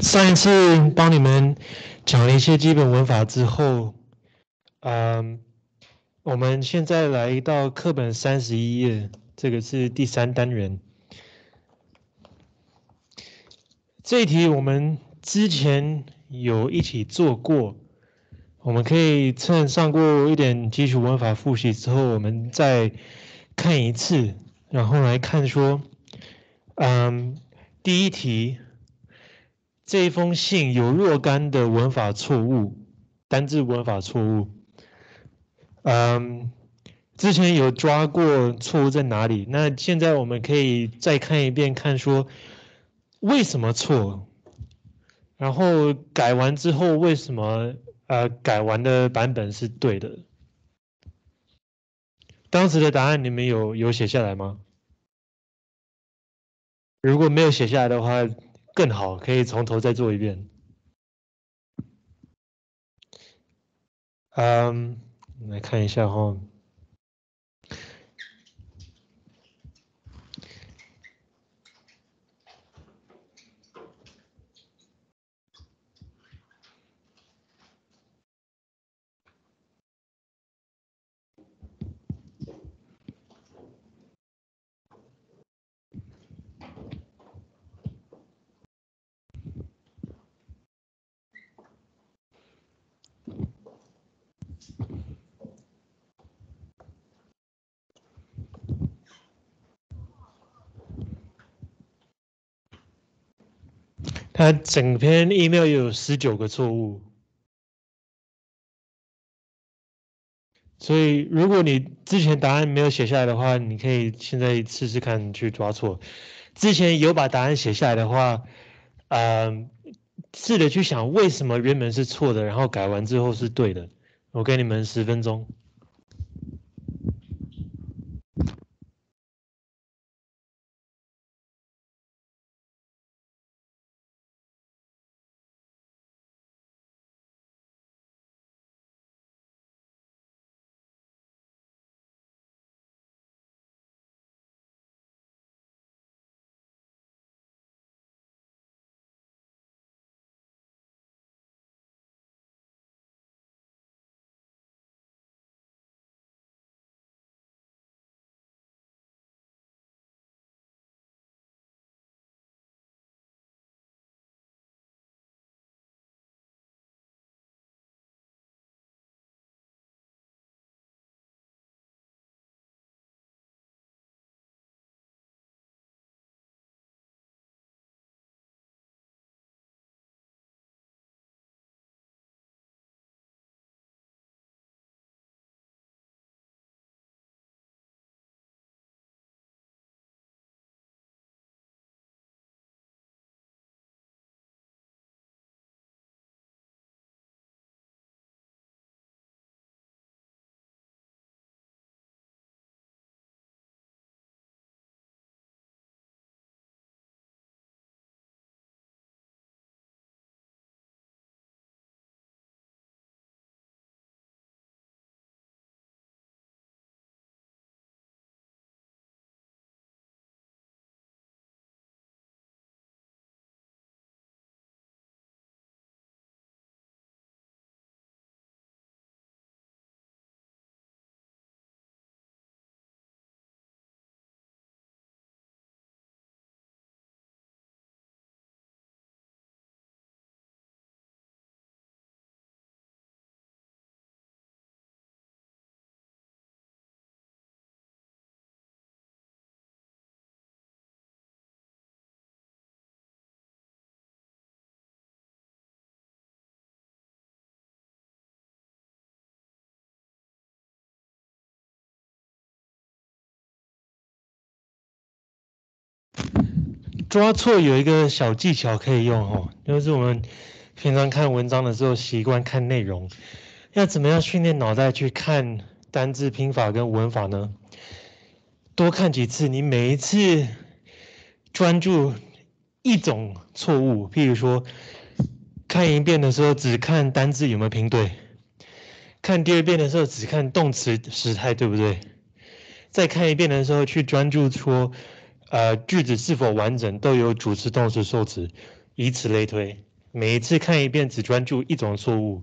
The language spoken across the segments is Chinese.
上一次帮你们讲了一些基本文法之后，嗯，我们现在来到课本三十一页，这个是第三单元。这一题我们之前有一起做过，我们可以趁上过一点基础文法复习之后，我们再看一次，然后来看说，嗯，第一题。这一封信有若干的文法错误，单字文法错误。嗯，之前有抓过错误在哪里？那现在我们可以再看一遍，看说为什么错，然后改完之后为什么呃改完的版本是对的？当时的答案你们有有写下来吗？如果没有写下来的话。更好，可以从头再做一遍。嗯，来看一下哈。他整篇 email 有十九个错误，所以如果你之前答案没有写下来的话，你可以现在试试看去抓错。之前有把答案写下来的话，嗯，试着去想为什么原本是错的，然后改完之后是对的。我给你们十分钟。抓错有一个小技巧可以用哦，就是我们平常看文章的时候习惯看内容，要怎么样训练脑袋去看单字拼法跟文法呢？多看几次，你每一次专注一种错误，譬如说看一遍的时候只看单字有没有拼对，看第二遍的时候只看动词时态对不对，再看一遍的时候去专注说。呃，句子是否完整都有主词、动词、受词，以此类推。每一次看一遍只专注一种错误。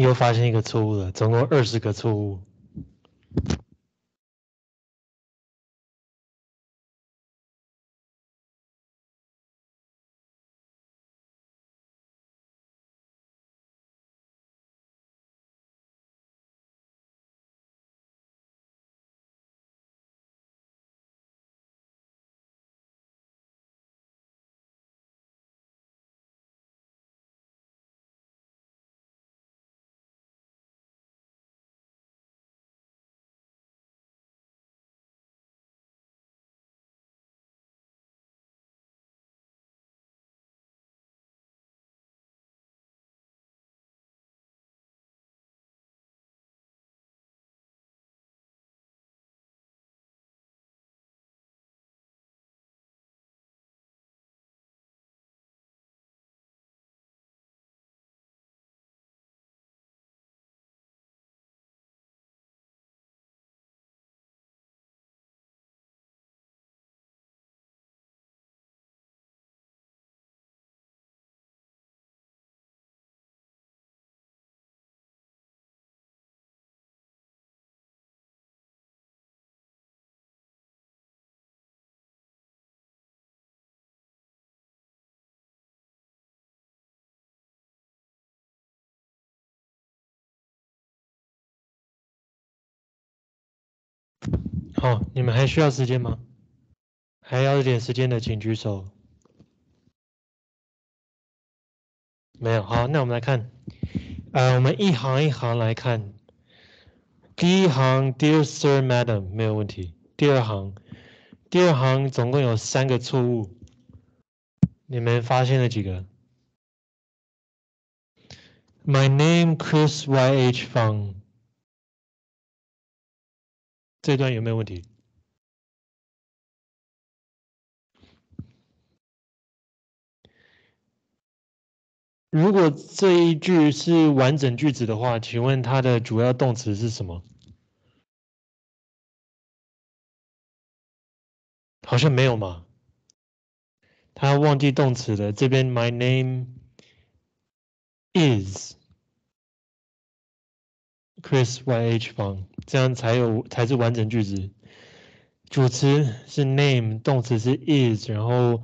又发现一个错误了，总共二十个错误。好，你们还需要时间吗？还要一点时间的，请举手。没有，好，那我们来看，呃，我们一行一行来看。第一行，Dear Sir, Madam，没有问题。第二行，第二行总共有三个错误，你们发现了几个？My name Chris Y H Fang。这段有没有问题？如果这一句是完整句子的话，请问它的主要动词是什么？好像没有嘛。他忘记动词了。这边 My name is。Chris Y H 方，这样才有才是完整句子。主词是 name，动词是 is，然后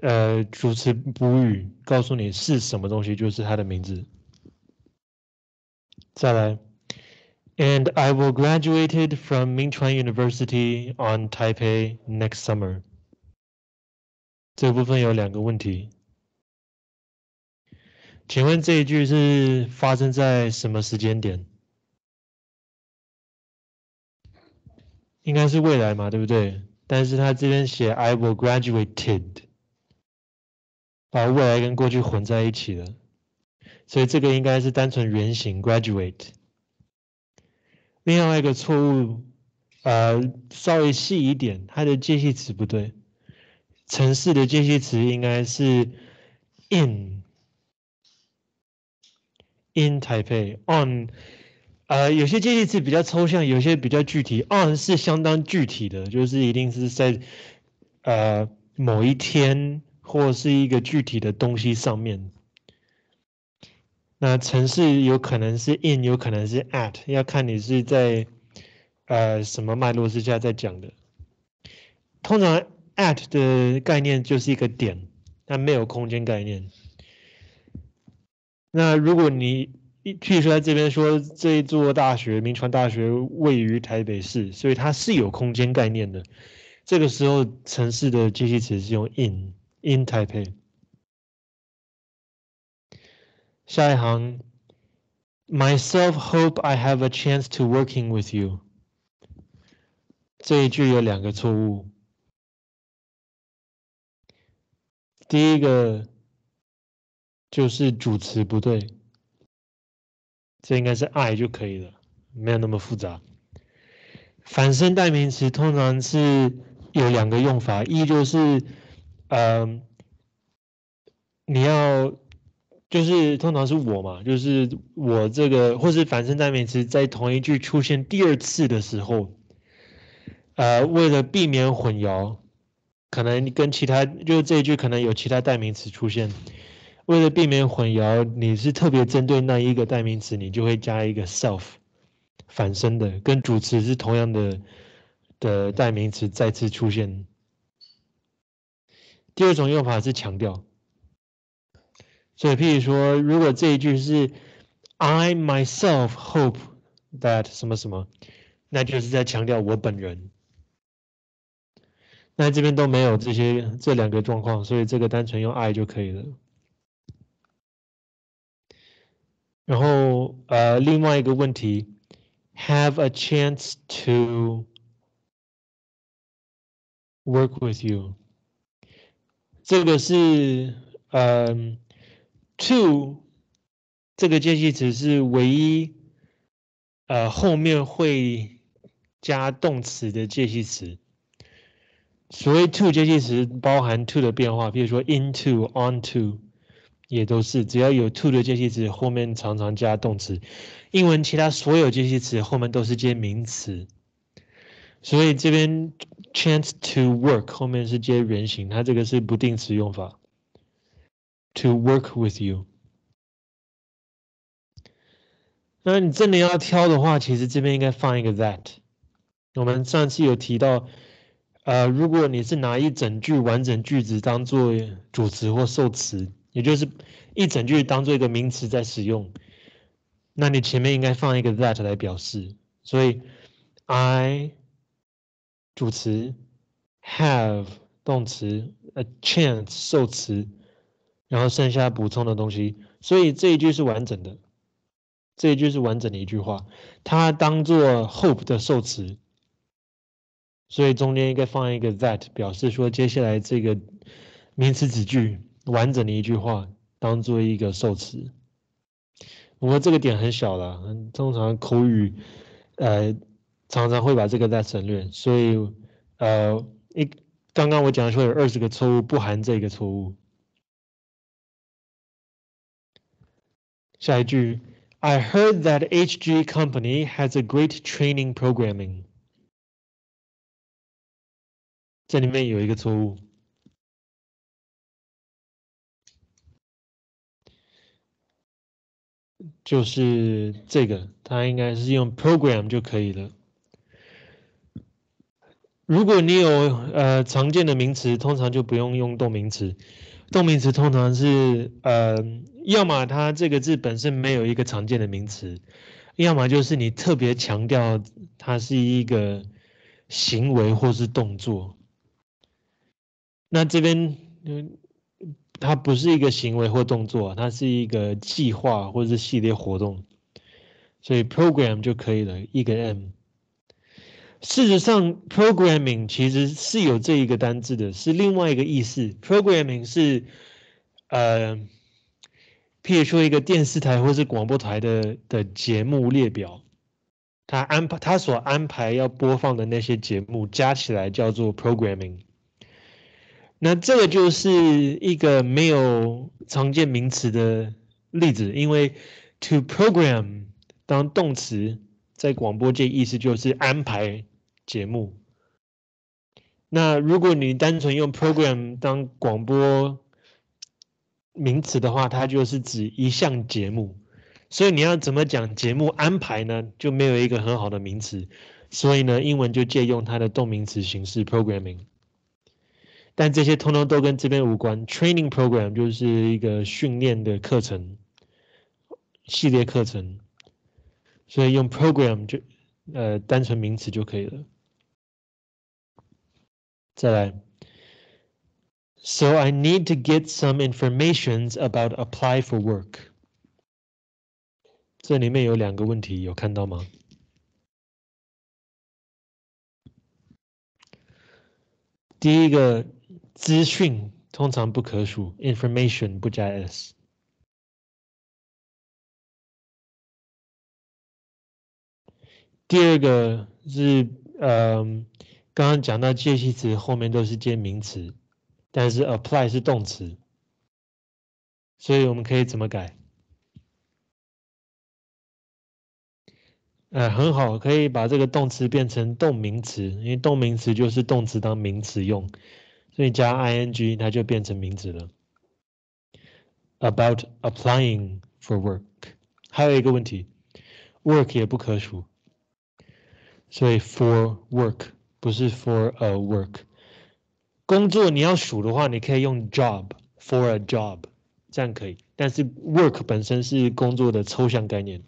呃主词补语告诉你是什么东西，就是它的名字。再来，And I will graduated from Mingchuan University on Taipei next summer。这部分有两个问题，请问这一句是发生在什么时间点？应该是未来嘛，对不对？但是他这边写 I will graduated，把未来跟过去混在一起了，所以这个应该是单纯原形 graduate。另外一个错误，呃，稍微细一点，它的介系词不对，城市的介系词应该是 in，in Taipei on。呃，有些介系词比较抽象，有些比较具体。on 是相当具体的，就是一定是在呃某一天或是一个具体的东西上面。那城市有可能是 in，有可能是 at，要看你是在呃什么脉络之下在讲的。通常 at 的概念就是一个点，它没有空间概念。那如果你譬如说，在这边说这一座大学，明传大学位于台北市，所以它是有空间概念的。这个时候，城市的介系词是用 in in Taipei。下一行，Myself hope I have a chance to working with you。这一句有两个错误。第一个就是主词不对。这应该是 I 就可以了，没有那么复杂。反身代名词通常是有两个用法，一就是，呃，你要就是通常是我嘛，就是我这个，或是反身代名词在同一句出现第二次的时候，呃，为了避免混淆，可能跟其他就这一句可能有其他代名词出现。为了避免混淆，你是特别针对那一个代名词，你就会加一个 self 反身的，跟主词是同样的的代名词再次出现。第二种用法是强调，所以譬如说，如果这一句是 I myself hope that 什么什么，那就是在强调我本人。那这边都没有这些这两个状况，所以这个单纯用 I 就可以了。然后呃，另外一个问题，have a chance to work with you，这个是嗯，to 这个介系词是唯一呃后面会加动词的介系词。所谓 to 介系词包含 to 的变化，比如说 into、onto。也都是，只要有 to 的介系词，后面常常加动词。英文其他所有介系词后面都是接名词，所以这边 chance to work 后面是接原形，它这个是不定词用法。To work with you。那你真的要挑的话，其实这边应该放一个 that。我们上次有提到，呃，如果你是拿一整句完整句子当做主词或受词。也就是一整句当做一个名词在使用，那你前面应该放一个 that 来表示。所以 I 主词，have 动词，a chance 受词，然后剩下补充的东西。所以这一句是完整的，这一句是完整的一句话，它当做 hope 的受词，所以中间应该放一个 that 表示说接下来这个名词子句。完整的一句话当做一个受词，不过这个点很小了，通常口语，呃，常常会把这个再省略，所以，呃，一刚刚我讲说有二十个错误，不含这个错误。下一句，I heard that HG company has a great training programming，这里面有一个错误。就是这个，它应该是用 program 就可以了。如果你有呃常见的名词，通常就不用用动名词。动名词通常是呃，要么它这个字本身没有一个常见的名词，要么就是你特别强调它是一个行为或是动作。那这边。它不是一个行为或动作，它是一个计划或者是系列活动，所以 program 就可以了，一个 m。事实上，programming 其实是有这一个单字的，是另外一个意思。programming 是呃，譬如说一个电视台或是广播台的的节目列表，它安排它所安排要播放的那些节目加起来叫做 programming。那这个就是一个没有常见名词的例子，因为 to program 当动词在广播界意思就是安排节目。那如果你单纯用 program 当广播名词的话，它就是指一项节目。所以你要怎么讲节目安排呢？就没有一个很好的名词。所以呢，英文就借用它的动名词形式 programming。但这些通通都跟这边无关。Training program 就是一个训练的课程，系列课程，所以用 program 就呃单纯名词就可以了。再来，So I need to get some information about apply for work。这里面有两个问题，有看到吗？第一个。资讯通常不可数，information 不加 s。第二个是，嗯，刚刚讲到介系词后面都是接名词，但是 apply 是动词，所以我们可以怎么改？呃，很好，可以把这个动词变成动名词，因为动名词就是动词当名词用。所以加 ing 它就变成名词了。about applying for work。还有一个问题，work 也不可数，所以 for work 不是 for a work。工作你要数的话，你可以用 job for a job，这样可以。但是 work 本身是工作的抽象概念，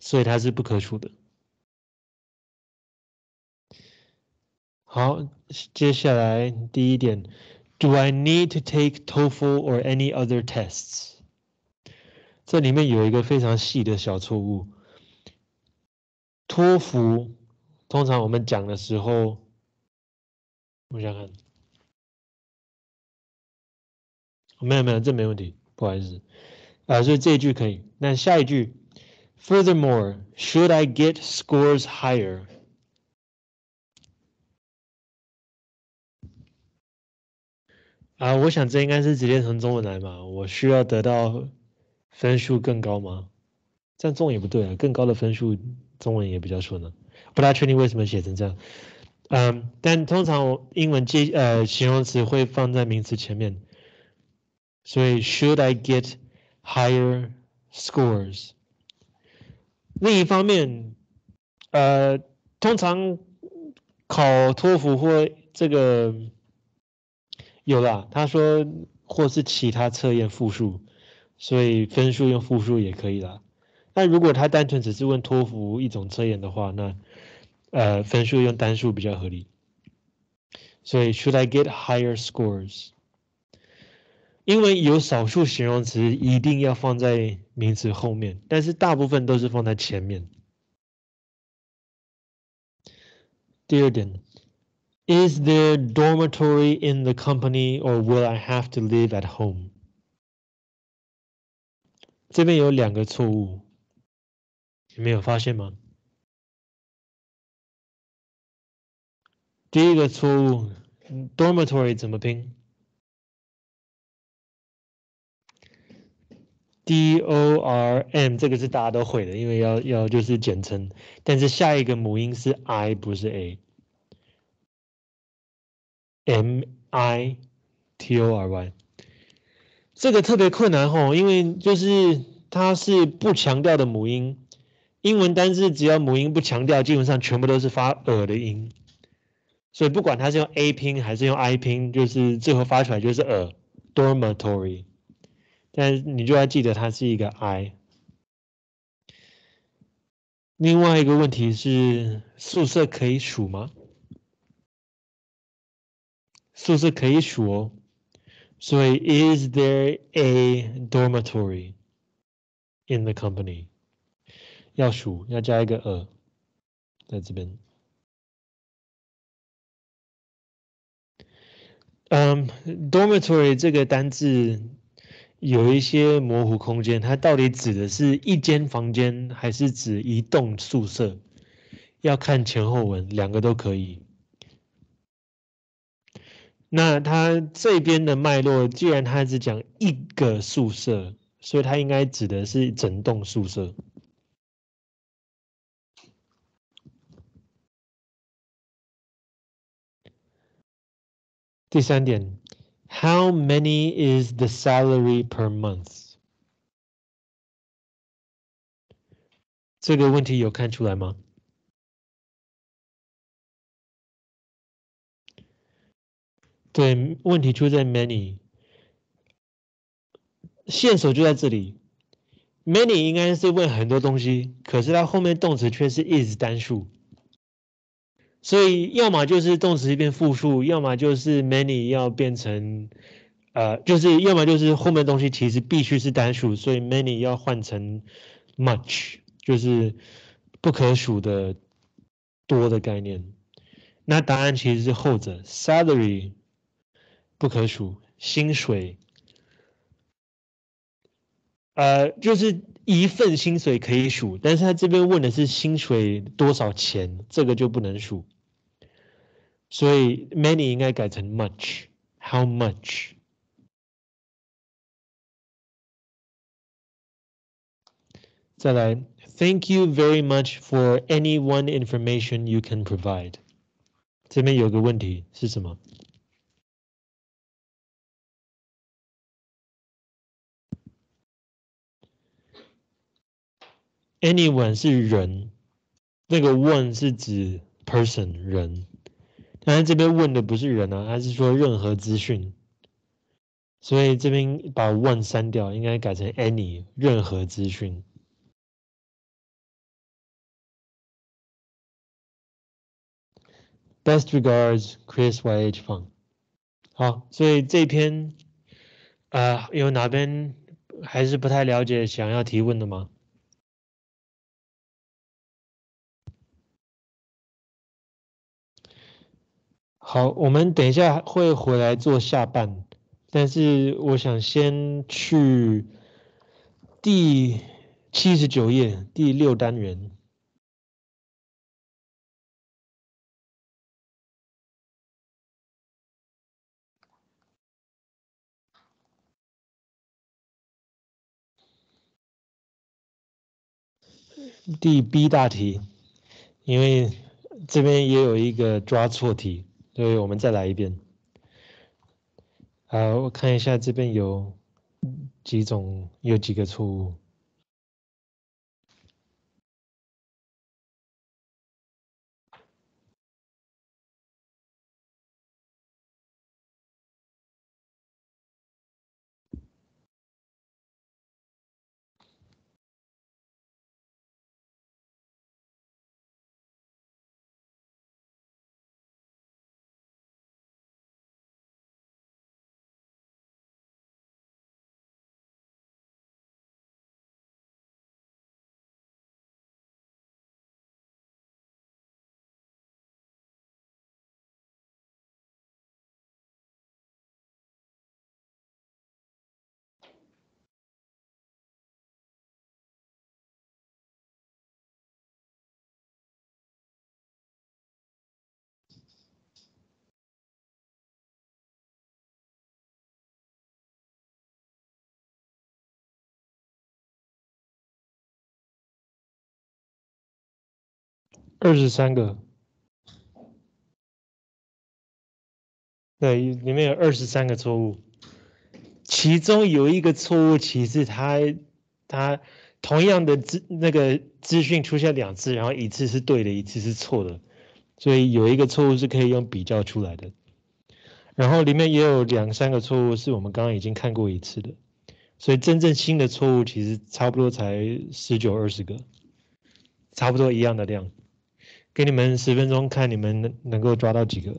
所以它是不可数的。好，接下来第一点，Do I need to take TOEFL or any other tests？这里面有一个非常细的小错误。托福通常我们讲的时候，我想看，没有没有，这没问题，不好意思，啊，所以这一句可以。那下一句，Furthermore，should I get scores higher？啊，我想这应该是直接从中文来嘛。我需要得到分数更高吗？这样中文也不对啊，更高的分数中文也比较顺呢。不太确定为什么写成这样。嗯，但通常我英文接呃形容词会放在名词前面，所以 Should I get higher scores？另一方面，呃，通常考托福或这个。有啦，他说或是其他测验复数，所以分数用复数也可以啦。那如果他单纯只是问托福一种测验的话，那呃分数用单数比较合理。所以 Should I get higher scores？因为有少数形容词一定要放在名词后面，但是大部分都是放在前面。第二点。Is there dormitory in the company or will I have to live at home？这边有两个错误，你没有发现吗？第一个错误，dormitory 怎么拼？D O R M 这个是大家都会的，因为要要就是简称，但是下一个母音是 I 不是 A。M I T O R Y，这个特别困难吼，因为就是它是不强调的母音。英文单字只要母音不强调，基本上全部都是发耳的音。所以不管它是用 A 拼还是用 I 拼，就是最后发出来就是耳 dormitory。但你就要记得它是一个 I。另外一个问题是，宿舍可以数吗？宿舍可以数哦，所以 Is there a dormitory in the company？要数，要加一个 a，在这边。嗯，dormitory 这个单字有一些模糊空间，它到底指的是一间房间，还是指一栋宿舍？要看前后文，两个都可以。那它这边的脉络，既然它是讲一个宿舍，所以它应该指的是整栋宿舍。第三点，How many is the salary per month？这个问题有看出来吗？对，问题出在 many，线索就在这里。many 应该是问很多东西，可是它后面动词却是 is 单数，所以要么就是动词变复数，要么就是 many 要变成呃，就是要么就是后面东西其实必须是单数，所以 many 要换成 much，就是不可数的多的概念。那答案其实是后者，salary。不可数，薪水，呃，就是一份薪水可以数，但是他这边问的是薪水多少钱，这个就不能数，所以 many 应该改成 much，how much？再来，Thank you very much for any one information you can provide。这边有个问题是什么？Anyone 是人，那个 one 是指 person 人，但是这边问的不是人啊，它是说任何资讯，所以这边把 one 删掉，应该改成 any 任何资讯。Best regards, Chris YH Fang。好，所以这篇，呃，有哪边还是不太了解，想要提问的吗？好，我们等一下会回来做下半，但是我想先去第七十九页第六单元。第 B 大题，因为这边也有一个抓错题，对我们再来一遍。好，我看一下这边有几种，有几个错误。二十三个，对，里面有二十三个错误，其中有一个错误，其实它它同样的资那个资讯出现两次，然后一次是对的，一次是错的，所以有一个错误是可以用比较出来的。然后里面也有两三个错误是我们刚刚已经看过一次的，所以真正新的错误其实差不多才十九二十个，差不多一样的量。给你们十分钟，看你们能能够抓到几个。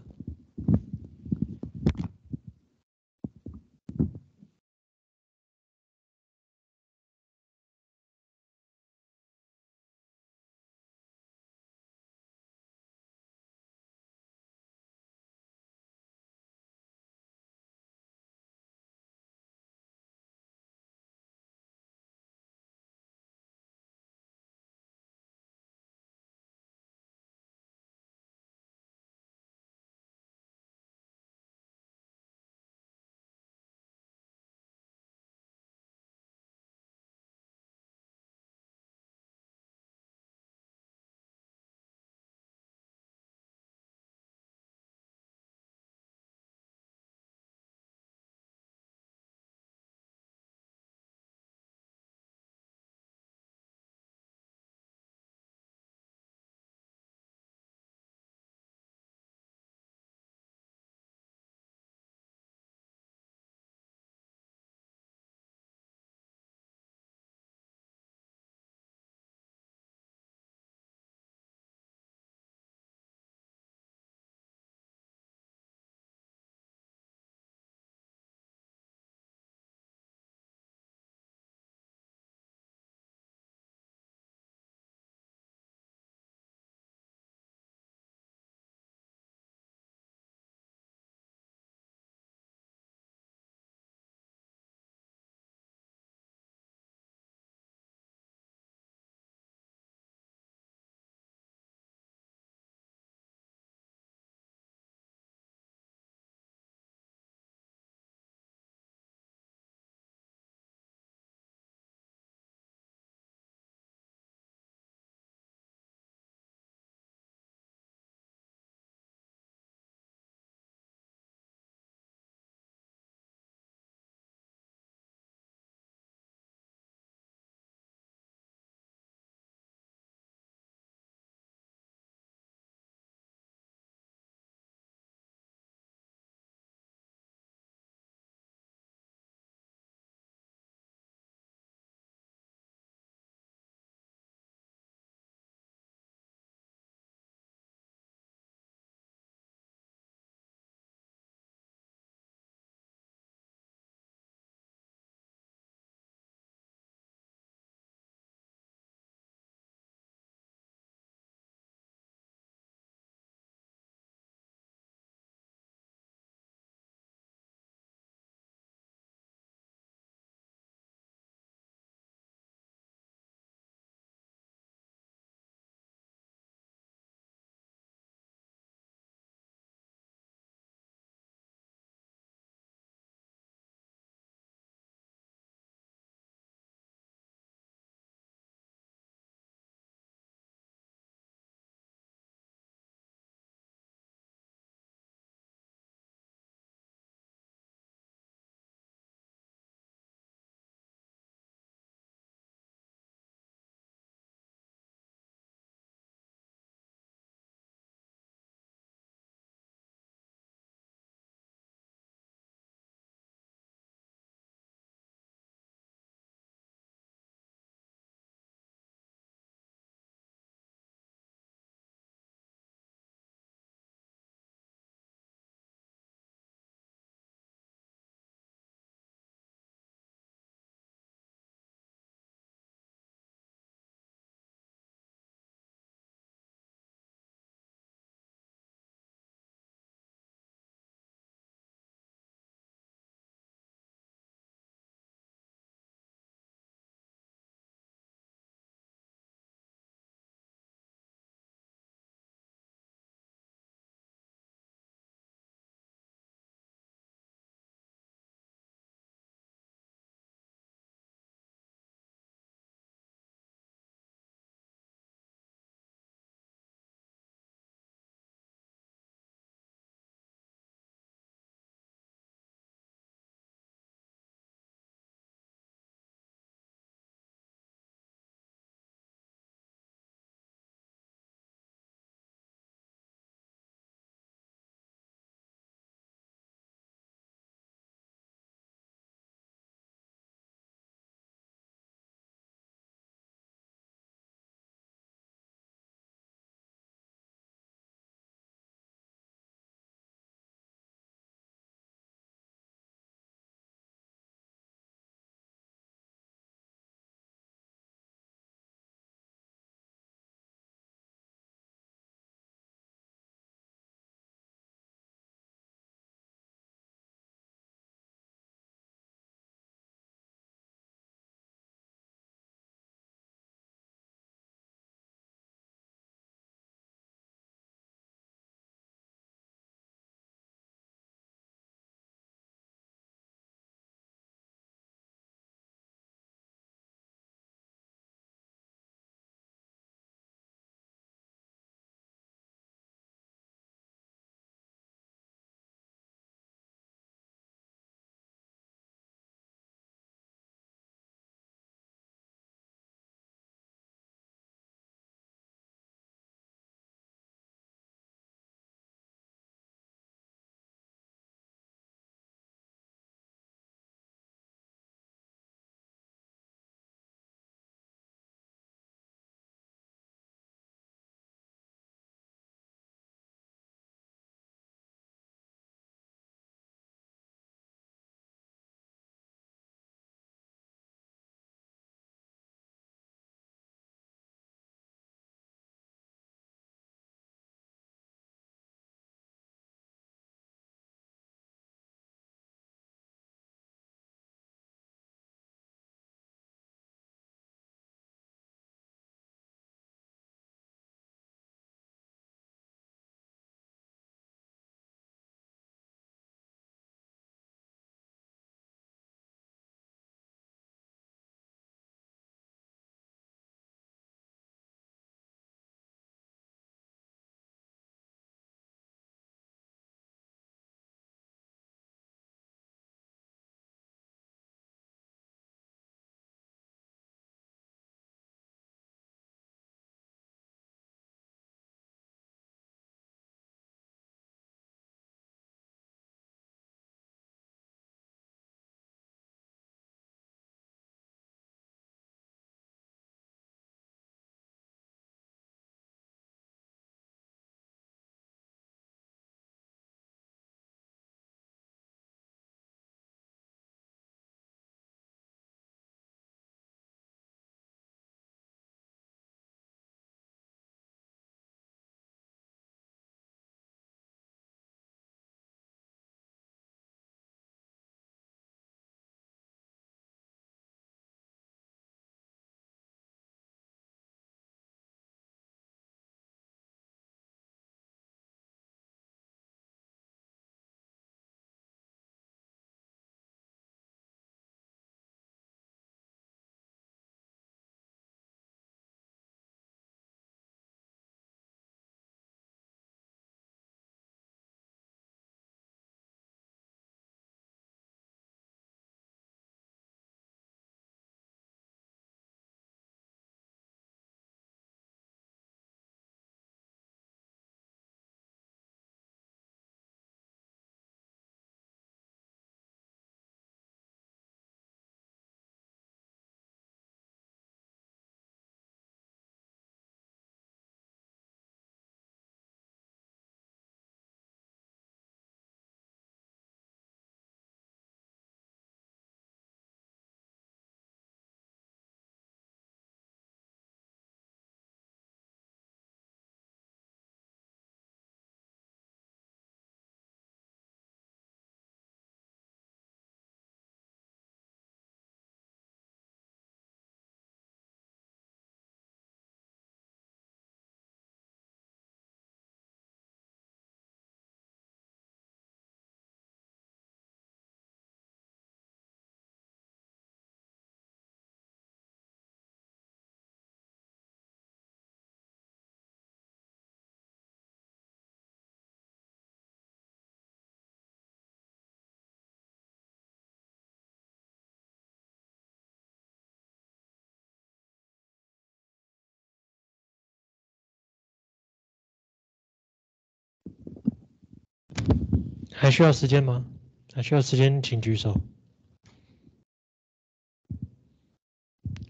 还需要时间吗？还需要时间，请举手。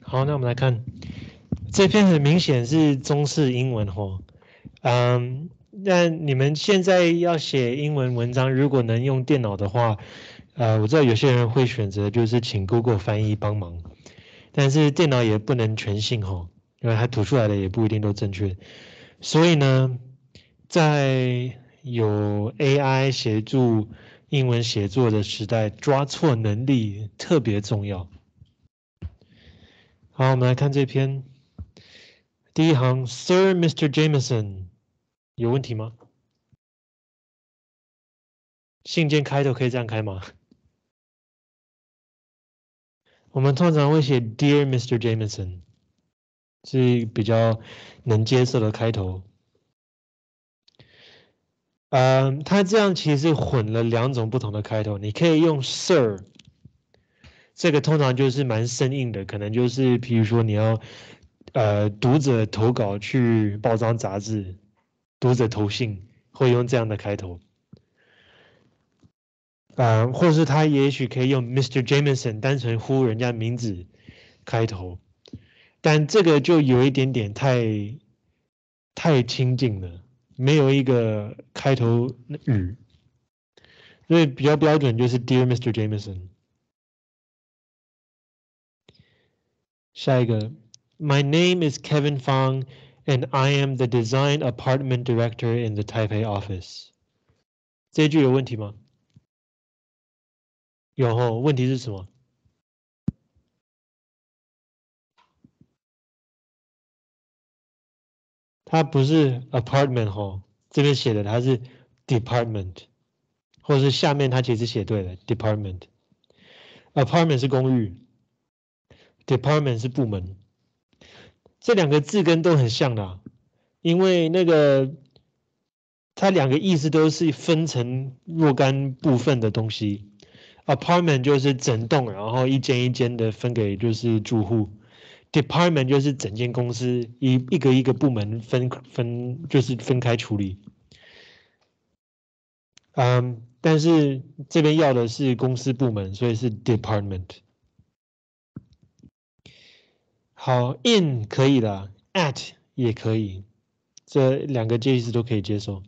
好，那我们来看这篇，很明显是中式英文吼。嗯，那你们现在要写英文文章，如果能用电脑的话，呃，我知道有些人会选择就是请 Google 翻译帮忙，但是电脑也不能全信吼，因为它吐出来的也不一定都正确。所以呢，在有 AI 协助英文写作的时代，抓错能力特别重要。好，我们来看这篇第一行，Sir Mr. Jameson，有问题吗？信件开头可以这样开吗？我们通常会写 Dear Mr. Jameson，是比较能接受的开头。嗯，他这样其实混了两种不同的开头，你可以用 Sir。这个通常就是蛮生硬的，可能就是比如说你要，呃，读者投稿去报章杂志，读者投信会用这样的开头，啊，或是他也许可以用 Mr. Jameson 单纯呼人家名字开头，但这个就有一点点太太亲近了，没有一个开头语，所以比较标准就是 Dear Mr. Jameson。下一个，My name is Kevin Fang, and I am the design apartment director in the Taipei office。这句有问题吗？有吼，问题是什么？ 它不是 apartment 吼，这边写的它是 department，或者是下面它其实写对了 department。apartment 是公寓。Department 是部门，这两个字根都很像的，因为那个它两个意思都是分成若干部分的东西。Apartment 就是整栋，然后一间一间的分给就是住户。Department 就是整间公司一一个一个部门分分就是分开处理。嗯，但是这边要的是公司部门，所以是 Department。好，in 可以的，at 也可以，这两个介词都可以接受。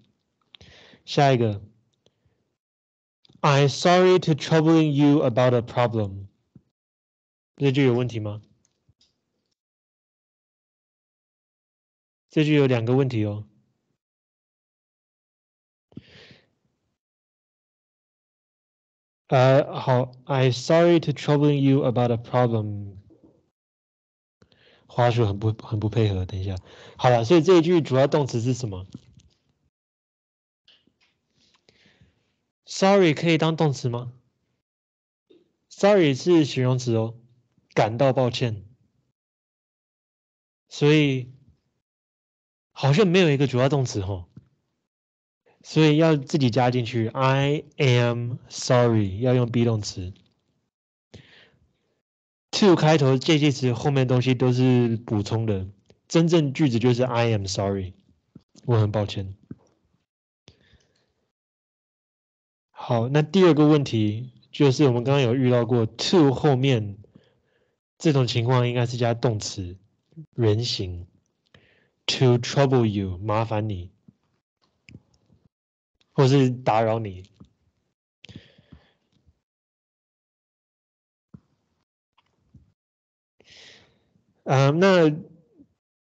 下一个，I'm sorry to troubling you about a problem。这句有问题吗？这句有两个问题哦。呃，好，I sorry to troubling you about a problem。花束很不很不配合，等一下，好了，所以这一句主要动词是什么？Sorry 可以当动词吗？Sorry 是形容词哦，感到抱歉，所以好像没有一个主要动词哈，所以要自己加进去。I am sorry 要用 be 动词。to 开头介系词后面东西都是补充的，真正句子就是 I am sorry，我很抱歉。好，那第二个问题就是我们刚刚有遇到过 to 后面这种情况应该是加动词原形，to trouble you 麻烦你，或是打扰你。啊，那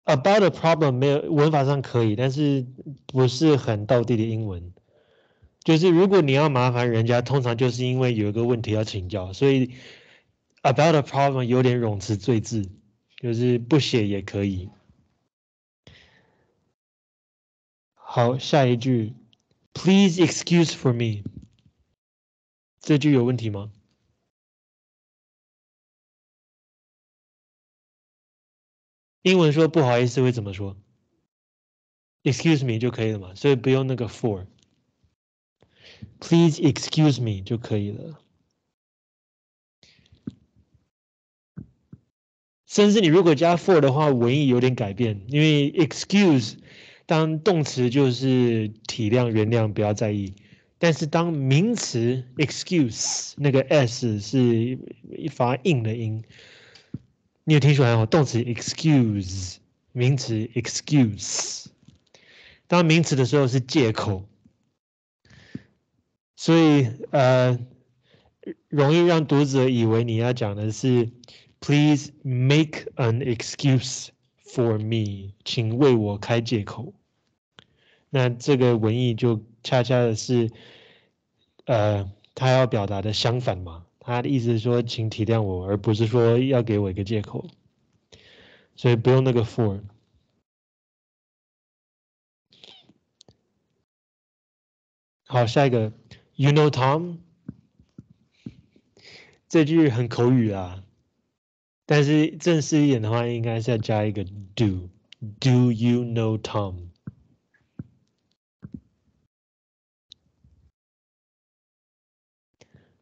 about a problem 没有文法上可以，但是不是很到地的英文。就是如果你要麻烦人家，通常就是因为有一个问题要请教，所以 about a problem 有点冗词赘字，就是不写也可以。好，下一句，Please excuse for me，这句有问题吗？英文说不好意思会怎么说？Excuse me 就可以了嘛，所以不用那个 for。Please excuse me 就可以了。甚至你如果加 for 的话，文意有点改变，因为 excuse 当动词就是体谅、原谅、不要在意。但是当名词 excuse 那个 s 是一发硬的音，你有听出来吗？动词 excuse，名词 excuse，当名词的时候是借口，所以呃，容易让读者以为你要讲的是 please make an excuse for me，请为我开借口。那这个文意就恰恰的是，呃，他要表达的相反嘛。他的意思是说，请体谅我，而不是说要给我一个借口。所以不用那个 for。好，下一个，You know Tom？这句很口语啊，但是正式一点的话，应该是要加一个 do。Do you know Tom？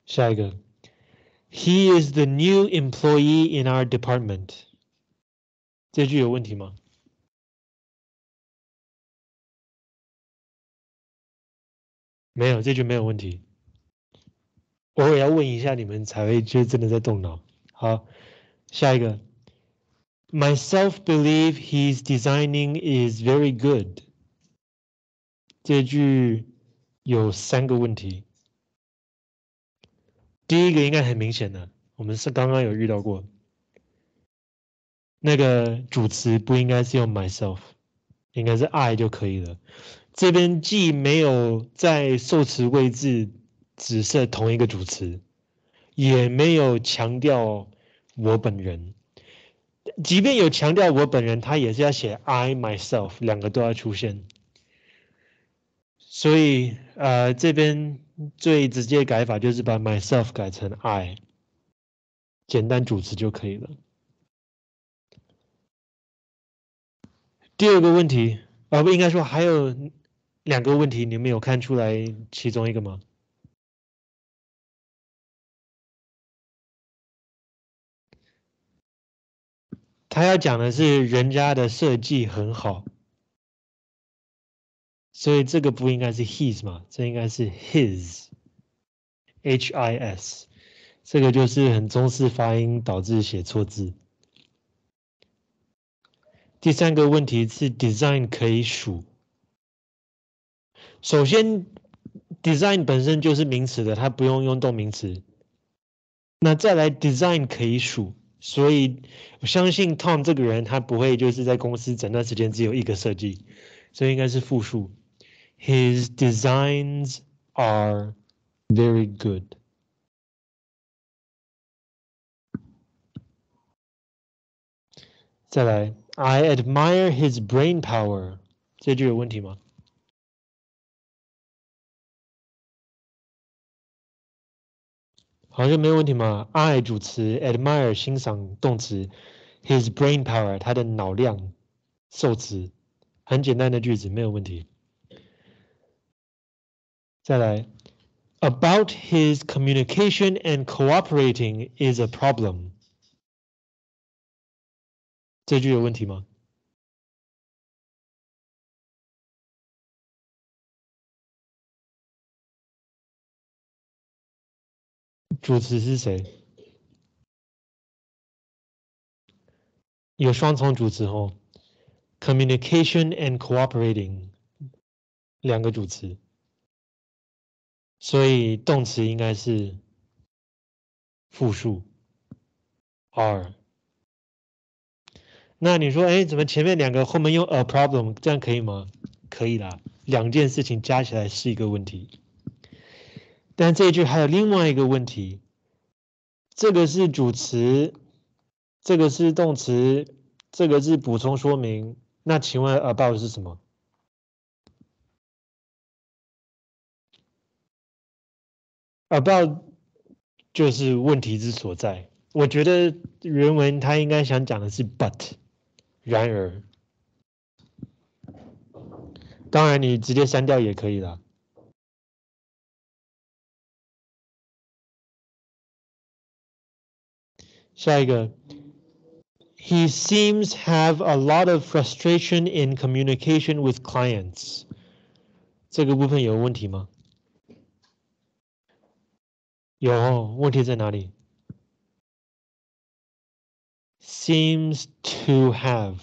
下一个，He is the new employee in our department。这句有问题吗？没有，这句没有问题。我也要问一下你们才会就真的在动脑。好，下一个，Myself believe his designing is very good。这句有三个问题。第一个应该很明显的，我们是刚刚有遇到过，那个主词不应该是用 myself，应该是 I 就可以了。这边既没有在受词位置只设同一个主词，也没有强调我本人。即便有强调我本人，他也是要写 I myself，两个都要出现。所以，呃，这边。最直接改法就是把 myself 改成 I，简单主词就可以了。第二个问题，啊不应该说还有两个问题，你们有看出来其中一个吗？他要讲的是人家的设计很好。所以这个不应该是 his 嘛？这应该是 his，h i s，这个就是很中式发音导致写错字。第三个问题是 design 可以数。首先，design 本身就是名词的，它不用用动名词。那再来，design 可以数，所以我相信 Tom 这个人他不会就是在公司整段时间只有一个设计，所以应该是复数。His designs are very good. 再来，I admire his brain power。这句有问题吗？ 好像没有问题嘛。I 主词，admire 欣赏动词，his brain power 他的脑量受词，很简单的句子，没有问题。再来，about his communication and cooperating is a problem。这句有问题吗？主词是谁？有双重主词哦，communication and cooperating 两个主词。所以动词应该是复数，are。那你说，哎，怎么前面两个后面用 a problem，这样可以吗？可以啦，两件事情加起来是一个问题。但这一句还有另外一个问题，这个是主词，这个是动词，这个是补充说明。那请问 about 是什么？about 就是问题之所在。我觉得原文他应该想讲的是 but，然而，当然你直接删掉也可以了。下一个，He seems have a lot of frustration in communication with clients。这个部分有问题吗？ 有问题在哪里？Seems to have，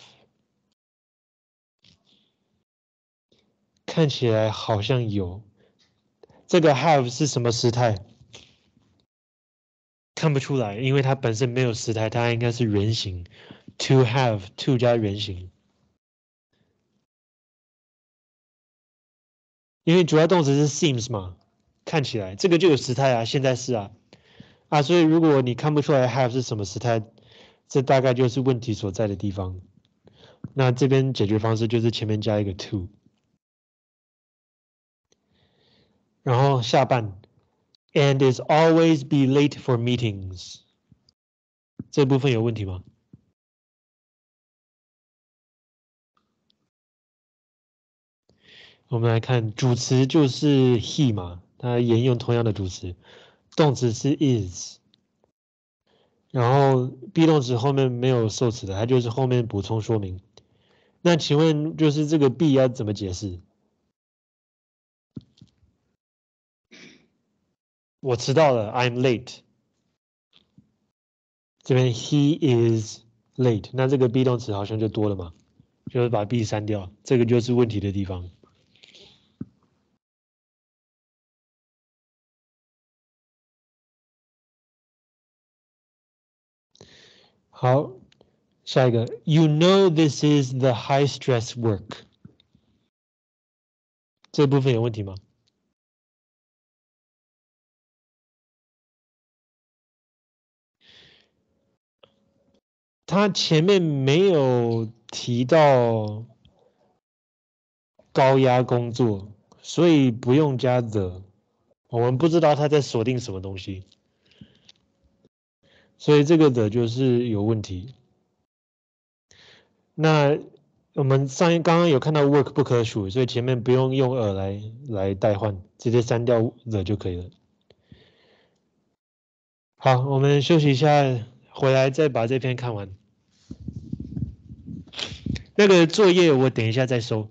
看起来好像有。这个 have 是什么时态？ 看不出来，因为它本身没有时态，它应该是原形。To have to 加原形，因为主要动词是 seems 嘛，看起来这个就有时态啊，现在是啊，啊，所以如果你看不出来 have 是什么时态，这大概就是问题所在的地方。那这边解决方式就是前面加一个 to，然后下半。And is always be late for meetings。这部分有问题吗？我们来看主词就是 he 嘛，它沿用同样的主词，动词是 is，然后 be 动词后面没有受词的，它就是后面补充说明。那请问就是这个 be 要怎么解释？我迟到了，I'm late。这边 he is late，那这个 be 动词好像就多了嘛，就是把 be 删掉，这个就是问题的地方。好，下一个，You know this is the high stress work。这部分有问题吗？他前面没有提到高压工作，所以不用加 the。我们不知道他在锁定什么东西，所以这个的就是有问题。那我们上一刚刚有看到 work 不可数，所以前面不用用 a 来来代换，直接删掉 the 就可以了。好，我们休息一下，回来再把这篇看完。那个作业我等一下再收。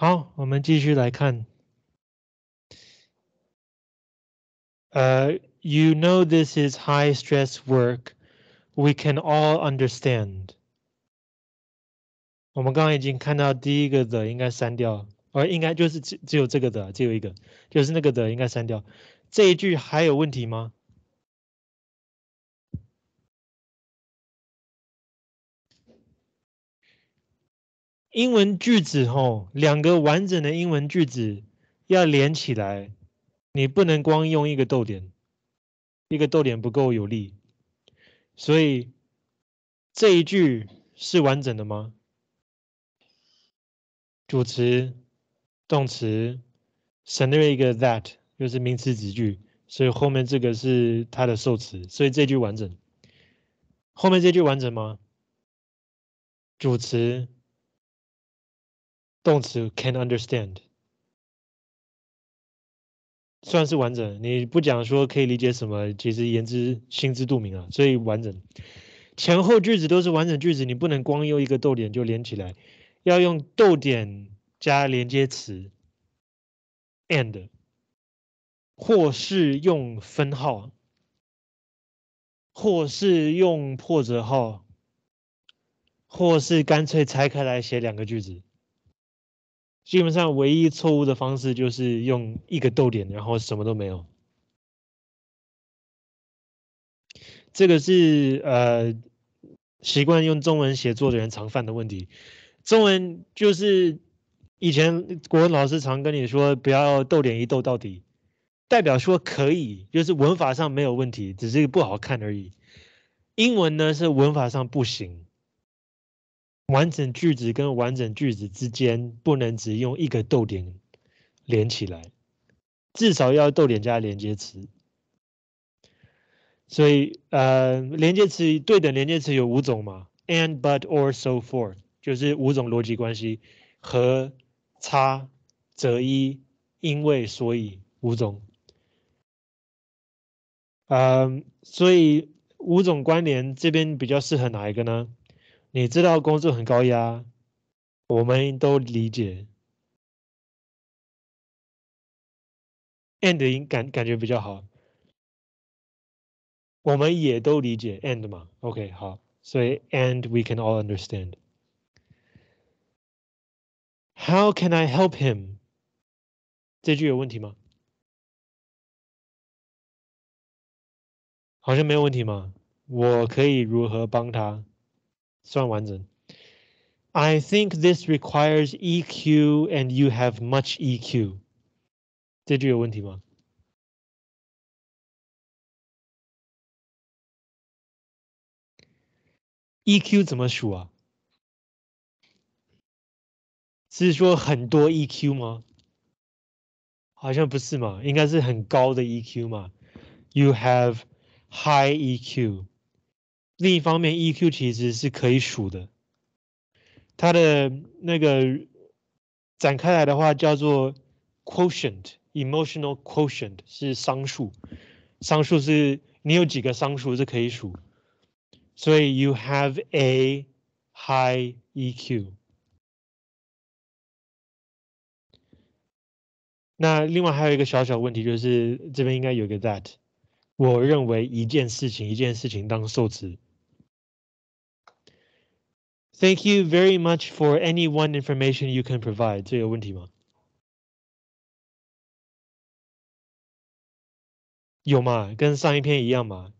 好，我们继续来看。呃，You know this is high stress work. We can all understand. 我们刚刚已经看到第一个的应该删掉，而应该就是只只有这个的，只有一个，就是那个的应该删掉。这一句还有问题吗？英文句子吼，两个完整的英文句子要连起来，你不能光用一个逗点，一个逗点不够有力，所以这一句是完整的吗？主词、动词省略一个 that，又是名词子句，所以后面这个是它的受词，所以这句完整。后面这句完整吗？主词。动词 can understand，算是完整。你不讲说可以理解什么，其实言之心知肚明啊。所以完整，前后句子都是完整句子，你不能光用一个逗点就连起来，要用逗点加连接词 and，或是用分号，或是用破折号，或是干脆拆开来写两个句子。基本上唯一错误的方式就是用一个逗点，然后什么都没有。这个是呃习惯用中文写作的人常犯的问题。中文就是以前国文老师常跟你说不要逗点一逗到底，代表说可以，就是文法上没有问题，只是不好看而已。英文呢是文法上不行。完整句子跟完整句子之间不能只用一个逗点连起来，至少要逗点加连接词。所以，呃，连接词对等连接词有五种嘛，and、but、or、so、forth，就是五种逻辑关系，和、差、则一、因为、所以五种。嗯，所以五种关联这边比较适合哪一个呢？你知道工作很高压，我们都理解。and 感感觉比较好，我们也都理解 and 嘛？OK，好，所以 and we can all understand。How can I help him？这句有问题吗？好像没有问题嘛。我可以如何帮他？算完整。I think this requires EQ and you have much EQ。这句有问题吗？EQ 怎么数啊？是说很多 EQ 吗？好像不是嘛，应该是很高的 EQ 嘛。You have high EQ。 另一方面，EQ 其实是可以数的，它的那个展开来的话叫做 quotient，emotional quotient 是商数，商数是你有几个商数是可以数，所以 you have a high EQ。那另外还有一个小小问题，就是这边应该有个 that，我认为一件事情一件事情当受词。Thank you very much for any one information you can provide。这有问题吗？有嘛？跟上一篇一样嘛？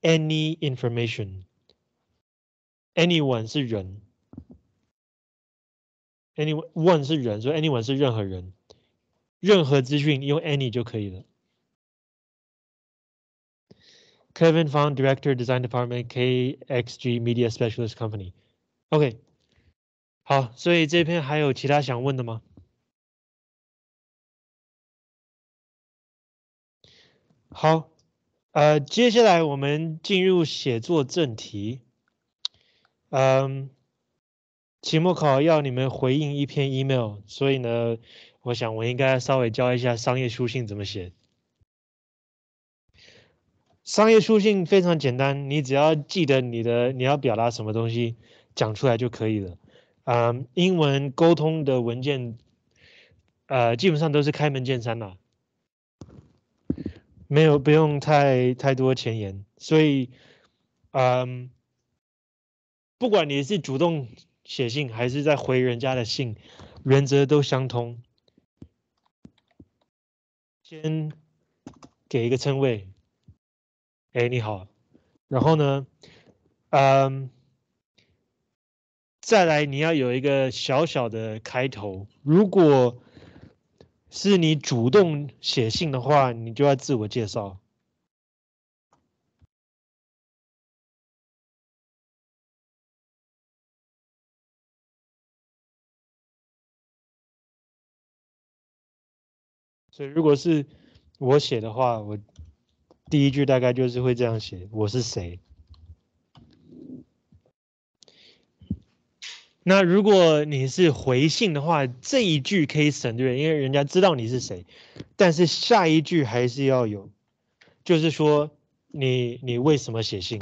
Any information。Anyone 是人，Anyone 是人，所以 Anyone 是任何人，任何资讯用 Any 就可以了。Kevin Fong, Director, Design Department, KXG Media Specialist Company。 OK，好，所以这篇还有其他想问的吗？好，呃，接下来我们进入写作正题。嗯，期末考要你们回应一篇 email，所以呢，我想我应该稍微教一下商业书信怎么写。商业书信非常简单，你只要记得你的你要表达什么东西。讲出来就可以了。嗯，英文沟通的文件呃，基本上都是开门见山啦，没有不用太太多前言，所以，嗯，不管你是主动写信还是在回人家的信，原则都相通。先给一个称谓，哎，你好，然后呢，嗯。再来，你要有一个小小的开头。如果是你主动写信的话，你就要自我介绍。所以，如果是我写的话，我第一句大概就是会这样写：我是谁。那如果你是回信的话，这一句可以省略，因为人家知道你是谁。但是下一句还是要有，就是说你你为什么写信？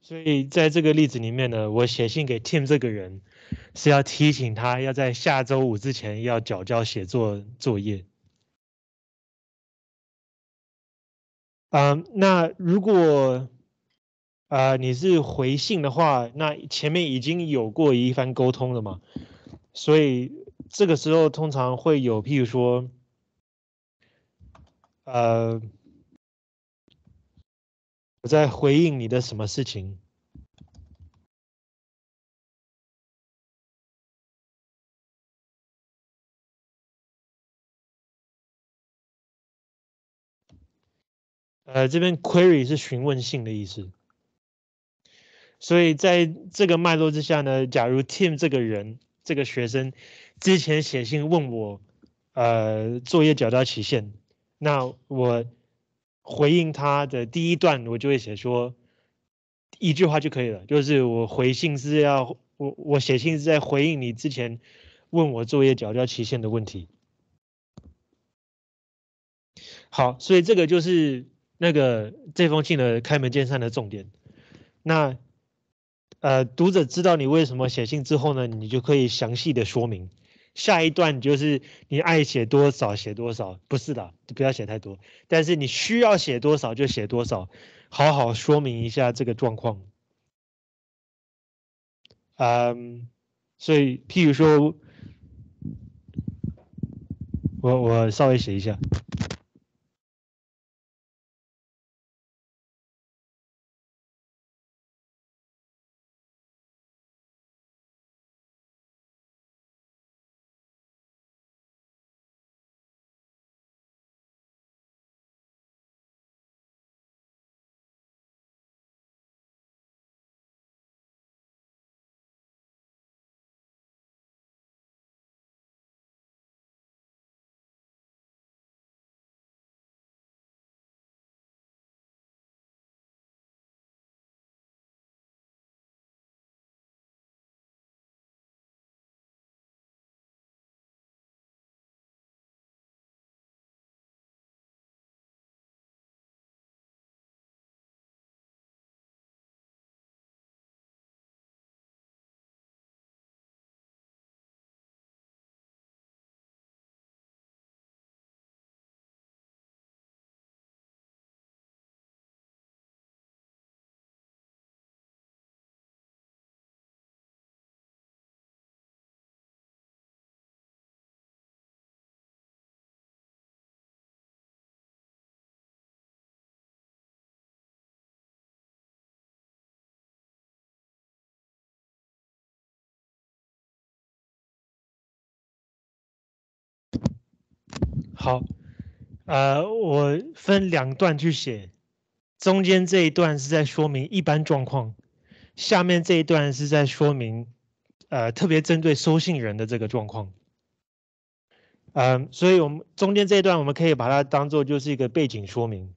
所以在这个例子里面呢，我写信给 Tim 这个人，是要提醒他要在下周五之前要缴交写作作业。嗯，那如果啊你是回信的话，那前面已经有过一番沟通了嘛，所以这个时候通常会有，譬如说，呃。我在回应你的什么事情？呃，这边 query 是询问性的意思，所以在这个脉络之下呢，假如 Tim 这个人这个学生之前写信问我，呃，作业缴交期限，那我。回应他的第一段，我就会写说一句话就可以了，就是我回信是要我我写信是在回应你之前问我作业缴交期限的问题。好，所以这个就是那个这封信的开门见山的重点。那呃，读者知道你为什么写信之后呢，你就可以详细的说明。下一段就是你爱写多少写多少，不是的，不要写太多。但是你需要写多少就写多少，好好说明一下这个状况。嗯，所以譬如说，我我稍微写一下。好，呃，我分两段去写，中间这一段是在说明一般状况，下面这一段是在说明，呃，特别针对收信人的这个状况。嗯，所以我们中间这一段我们可以把它当做就是一个背景说明，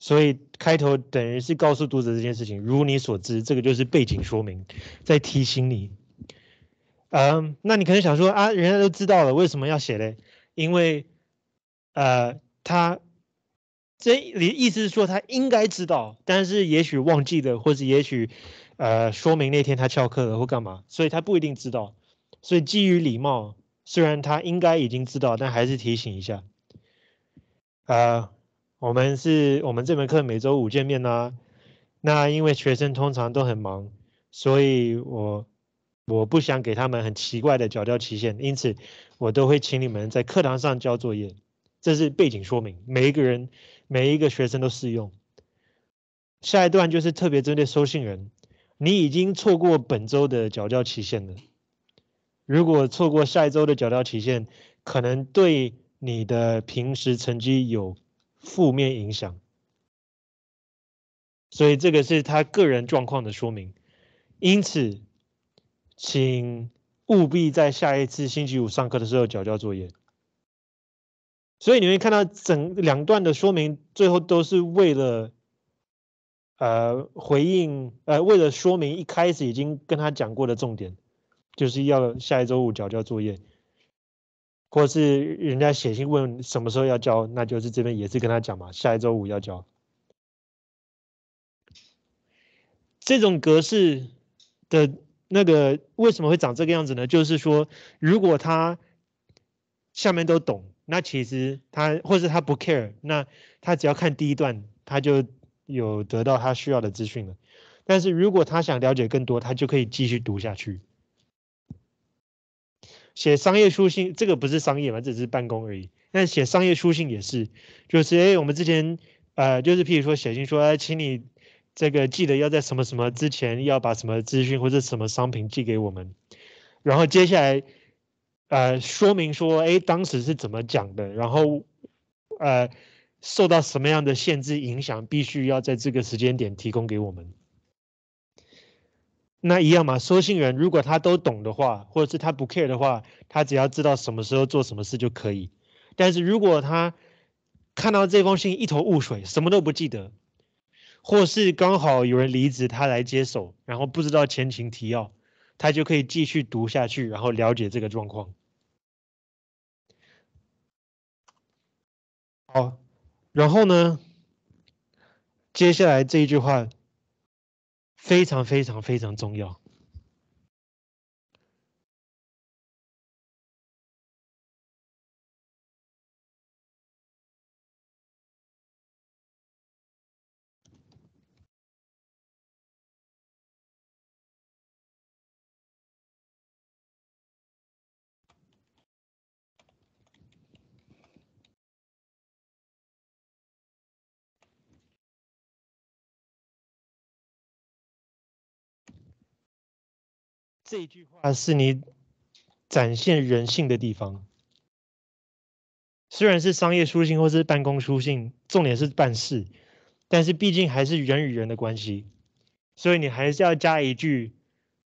所以开头等于是告诉读者这件事情，如你所知，这个就是背景说明，在提醒你。嗯，那你可能想说啊，人家都知道了，为什么要写嘞？因为，呃，他这里意思是说他应该知道，但是也许忘记了，或者也许，呃，说明那天他翘课了或干嘛，所以他不一定知道。所以基于礼貌，虽然他应该已经知道，但还是提醒一下。呃，我们是我们这门课每周五见面呢。那因为学生通常都很忙，所以我。我不想给他们很奇怪的缴交期限，因此我都会请你们在课堂上交作业。这是背景说明，每一个人、每一个学生都适用。下一段就是特别针对收信人，你已经错过本周的缴交期限了。如果错过下一周的缴交期限，可能对你的平时成绩有负面影响。所以这个是他个人状况的说明，因此。请务必在下一次星期五上课的时候缴交作业。所以你会看到整两段的说明，最后都是为了，呃，回应，呃，为了说明一开始已经跟他讲过的重点，就是要下一周五交交作业，或是人家写信问什么时候要交，那就是这边也是跟他讲嘛，下一周五要交。这种格式的。那个为什么会长这个样子呢？就是说，如果他下面都懂，那其实他或是他不 care，那他只要看第一段，他就有得到他需要的资讯了。但是如果他想了解更多，他就可以继续读下去。写商业书信，这个不是商业嘛，只是办公而已。但写商业书信也是，就是哎，我们之前呃，就是譬如说写信说，哎，请你。这个记得要在什么什么之前要把什么资讯或者什么商品寄给我们，然后接下来呃说明说，哎，当时是怎么讲的，然后呃受到什么样的限制影响，必须要在这个时间点提供给我们。那一样嘛，收信人如果他都懂的话，或者是他不 care 的话，他只要知道什么时候做什么事就可以。但是如果他看到这封信一头雾水，什么都不记得。或是刚好有人离职，他来接手，然后不知道前情提要，他就可以继续读下去，然后了解这个状况。好，然后呢，接下来这一句话非常非常非常重要。这句话是你展现人性的地方。虽然是商业书信或是办公书信，重点是办事，但是毕竟还是人与人的关系，所以你还是要加一句，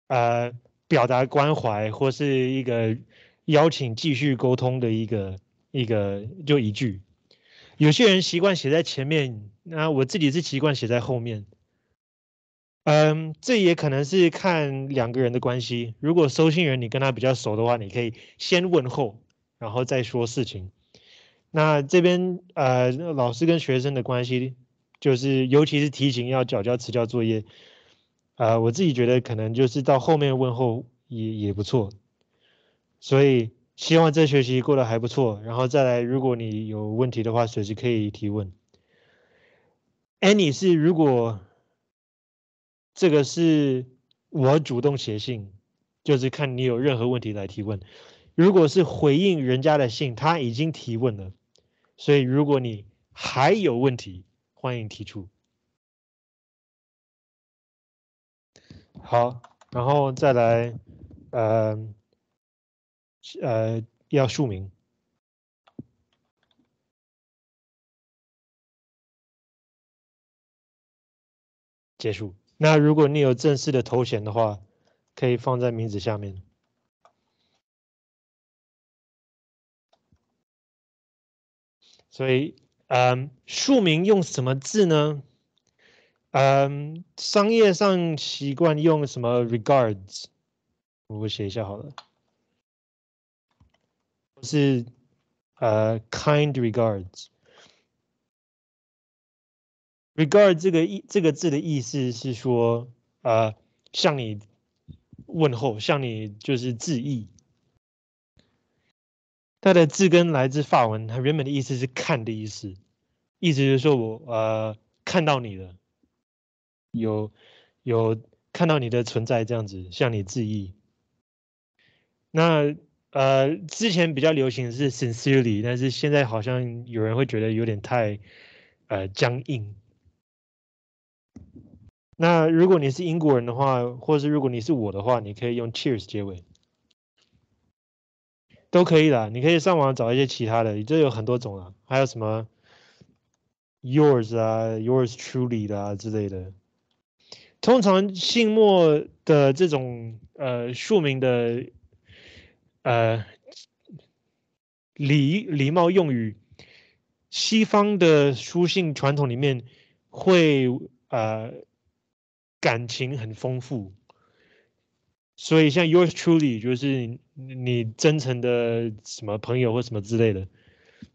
呃，表达关怀或是一个邀请继续沟通的一个一个就一句。有些人习惯写在前面，那我自己是习惯写在后面。嗯，这也可能是看两个人的关系。如果收信人你跟他比较熟的话，你可以先问候，然后再说事情。那这边呃，老师跟学生的关系，就是尤其是提醒要缴交迟交作业，呃，我自己觉得可能就是到后面问候也也不错。所以希望这学期过得还不错，然后再来，如果你有问题的话，随时可以提问。Annie 是如果。这个是我主动写信，就是看你有任何问题来提问。如果是回应人家的信，他已经提问了，所以如果你还有问题，欢迎提出。好，然后再来，呃，呃，要署名，结束。那如果你有正式的头衔的话，可以放在名字下面。所以嗯，署名用什么字呢？嗯，商业上习惯用什么 regards？我写一下好了，是呃 kind regards。Regard 这个意这个字的意思是说，呃，向你问候，向你就是致意。它的字根来自法文，它原本的意思是看的意思，意思就是说我呃看到你了，有有看到你的存在这样子，向你致意。那呃之前比较流行是 sincerely，但是现在好像有人会觉得有点太呃僵硬。那如果你是英国人的话，或是如果你是我的话，你可以用 cheers 结尾。都可以的，你可以上网找一些其他的，这有很多种啊，还有什么 yours 啊，yours truly 的啊之类的。通常姓末的这种呃庶民的呃礼礼貌用语，西方的书信传统里面会呃感情很丰富。所以像 yours truly 就是你真诚的什么朋友或什么之类的，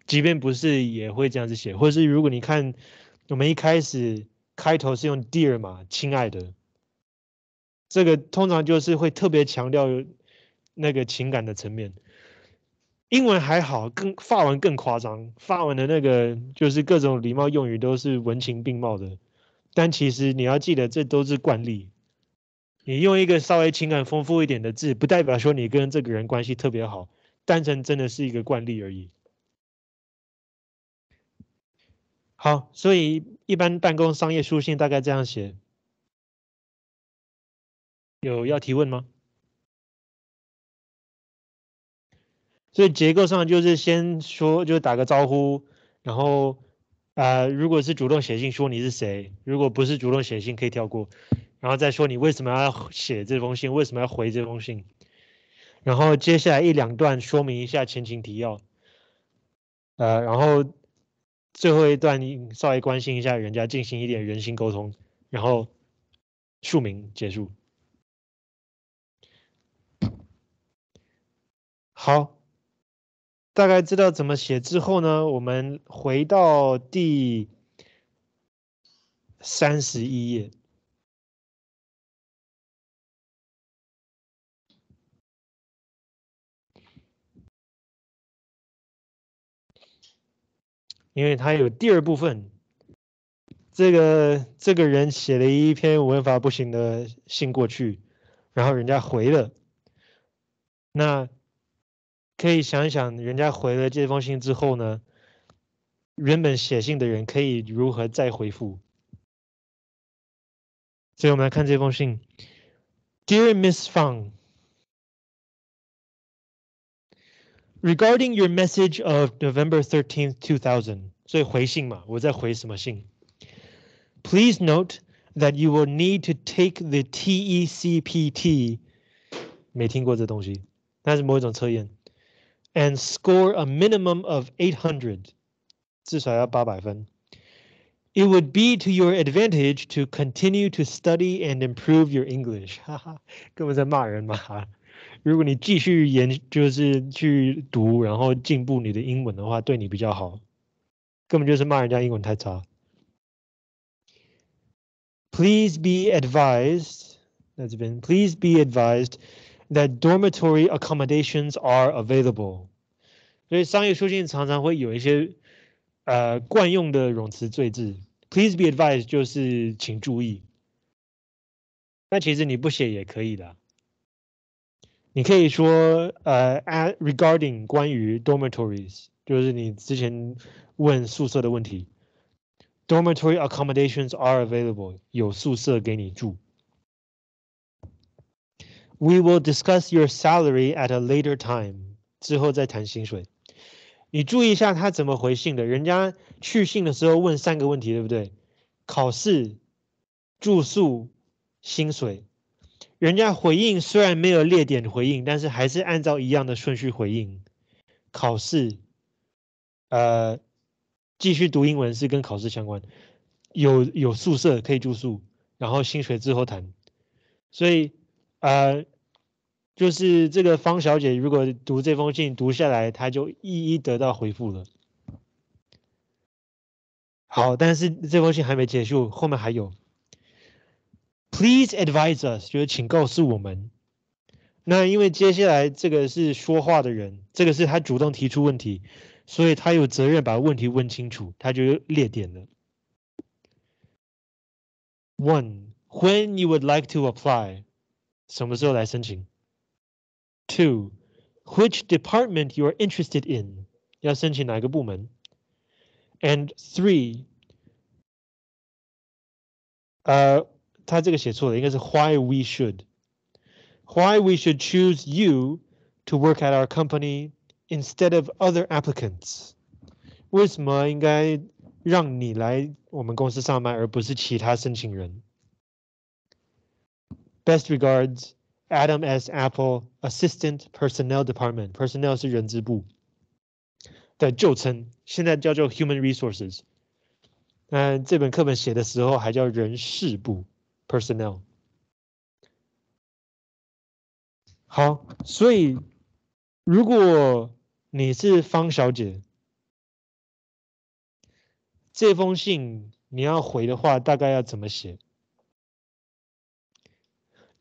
即便不是也会这样子写，或者是如果你看我们一开始开头是用 dear 嘛，亲爱的，这个通常就是会特别强调那个情感的层面。英文还好，更法文更夸张，法文的那个就是各种礼貌用语都是文情并茂的，但其实你要记得这都是惯例。你用一个稍微情感丰富一点的字，不代表说你跟这个人关系特别好，单纯真的是一个惯例而已。好，所以一般办公商业书信大概这样写。有要提问吗？所以结构上就是先说，就打个招呼，然后啊，如果是主动写信说你是谁，如果不是主动写信可以跳过。然后再说你为什么要写这封信，为什么要回这封信，然后接下来一两段说明一下前情提要，呃，然后最后一段稍微关心一下人家，进行一点人心沟通，然后署名结束。好，大概知道怎么写之后呢，我们回到第三十一页。因为他有第二部分，这个这个人写了一篇文法不行的信过去，然后人家回了，那可以想一想，人家回了这封信之后呢，原本写信的人可以如何再回复？所以我们来看这封信，Dear Miss Fang。Regarding your message of November 13th, 2000, 所以回信嘛，我在回什么信？Please note that you will need to take the TECPT，没听过这东西，那是某一种测验 ，and score a minimum of 800，至少要八百分。It would be to your advantage to continue to study and improve your English，哈哈，根本在骂人嘛。如果你继续研，就是去读，然后进步你的英文的话，对你比较好。根本就是骂人家英文太差。Please be advised，在这边，Please be advised that dormitory accommodations are available。所以商业书信常常会有一些呃惯用的容词缀字。Please be advised 就是请注意。那其实你不写也可以的。你可以说，呃，regarding 关于 dormitories，就是你之前问宿舍的问题，dormitory accommodations are available，有宿舍给你住。 We will discuss your salary at a later time，之后再谈薪水。你注意一下他怎么回信的，人家去信的时候问三个问题，对不对？考试、住宿、薪水。人家回应虽然没有列点回应，但是还是按照一样的顺序回应。考试，呃，继续读英文是跟考试相关，有有宿舍可以住宿，然后薪水之后谈。所以，呃，就是这个方小姐如果读这封信读下来，她就一一得到回复了。好，但是这封信还没结束，后面还有。Please advise us，就是请告诉我们。那因为接下来这个是说话的人，这个是他主动提出问题，所以他有责任把问题问清楚，他就列点了。One, when you would like to apply，什么时候来申请 ？Two, which department you are interested in，要申请哪个部门？And three，呃。他这个写错了，应该是 why we should why we should choose you to work at our company instead of other applicants。为什么应该让你来我们公司上班，而不是其他申请人？Best regards, Adam S. Apple, Assistant Personnel Department. Personnel 是人资部的旧称，现在叫做 Human Resources。嗯，这本课本写的时候还叫人事部。personnel。好，所以如果你是方小姐，这封信你要回的话，大概要怎么写？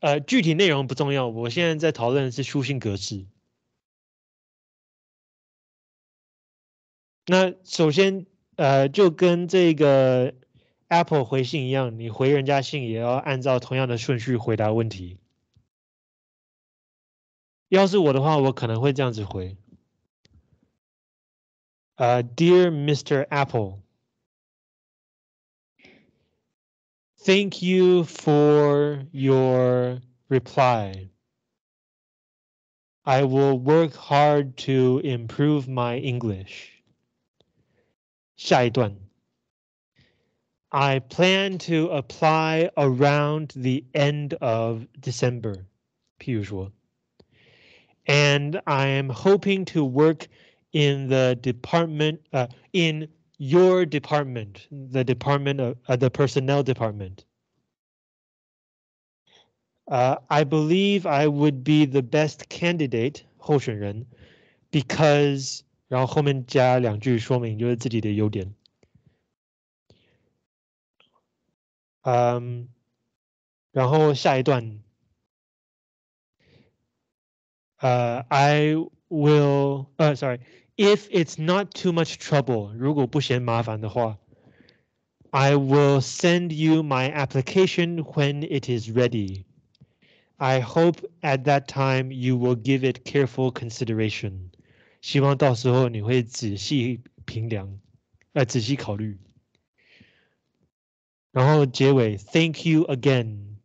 呃，具体内容不重要，我现在在讨论的是书信格式。那首先，呃，就跟这个。Apple 回信一样，你回人家信也要按照同样的顺序回答问题。要是我的话，我可能会这样子回：呃，Dear Mr. Apple, thank you for your reply. I will work hard to improve my English. 下一段。I plan to apply around the end of December, 譬如说, and I am hoping to work in the department, uh, in your department, the department of uh, the personnel department. Uh, I believe I would be the best candidate 候选人 because 然后后面加两句说明就是自己的优点。嗯，然后下一段，呃，I will，呃 ，sorry，if it's not too much trouble，如果不嫌麻烦的话，I will send you my application when it is ready. I hope at that time you will give it careful consideration. 希望到时候你会仔细评量，呃，仔细考虑。然后结尾，Thank you again,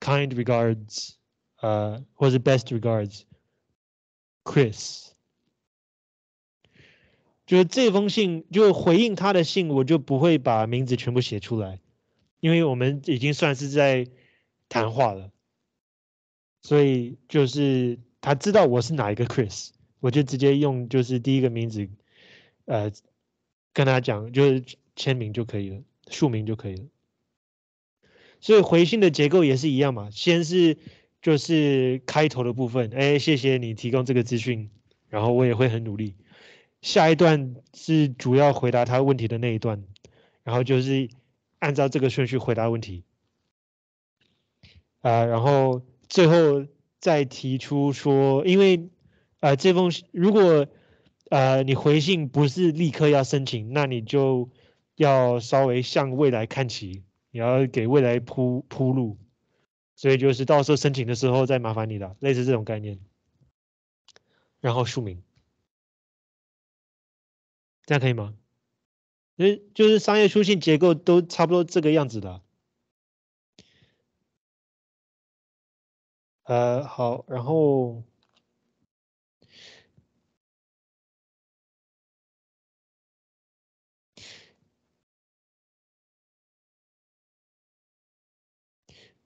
kind regards，呃，或是 best regards，Chris。 就是这封信，就回应他的信，我就不会把名字全部写出来，因为我们已经算是在谈话了，所以就是他知道我是哪一个 Chris，我就直接用就是第一个名字，呃，跟他讲就是签名就可以了。署名就可以了，所以回信的结构也是一样嘛，先是就是开头的部分，哎，谢谢你提供这个资讯，然后我也会很努力。下一段是主要回答他问题的那一段，然后就是按照这个顺序回答问题，啊，然后最后再提出说，因为呃这封如果呃你回信不是立刻要申请，那你就。要稍微向未来看齐，你要给未来铺铺路，所以就是到时候申请的时候再麻烦你了，类似这种概念。然后署名，这样可以吗？诶，就是商业书信结构都差不多这个样子的。呃，好，然后。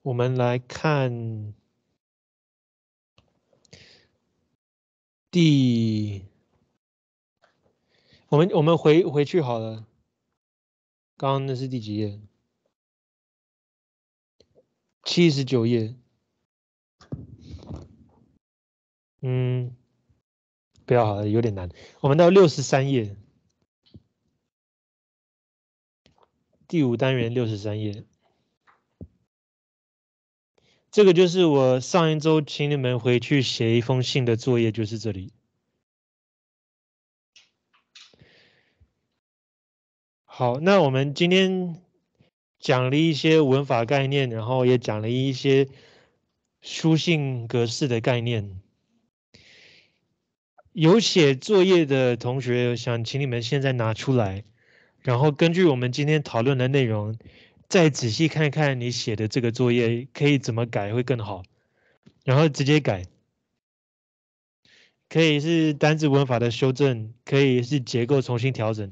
我们来看第我们我们回回去好了。刚刚那是第几页？七十九页。嗯，不要好了，有点难。我们到六十三页，第五单元六十三页。这个就是我上一周请你们回去写一封信的作业，就是这里。好，那我们今天讲了一些文法概念，然后也讲了一些书信格式的概念。有写作业的同学，想请你们现在拿出来，然后根据我们今天讨论的内容。再仔细看看你写的这个作业可以怎么改会更好，然后直接改，可以是单字文法的修正，可以是结构重新调整，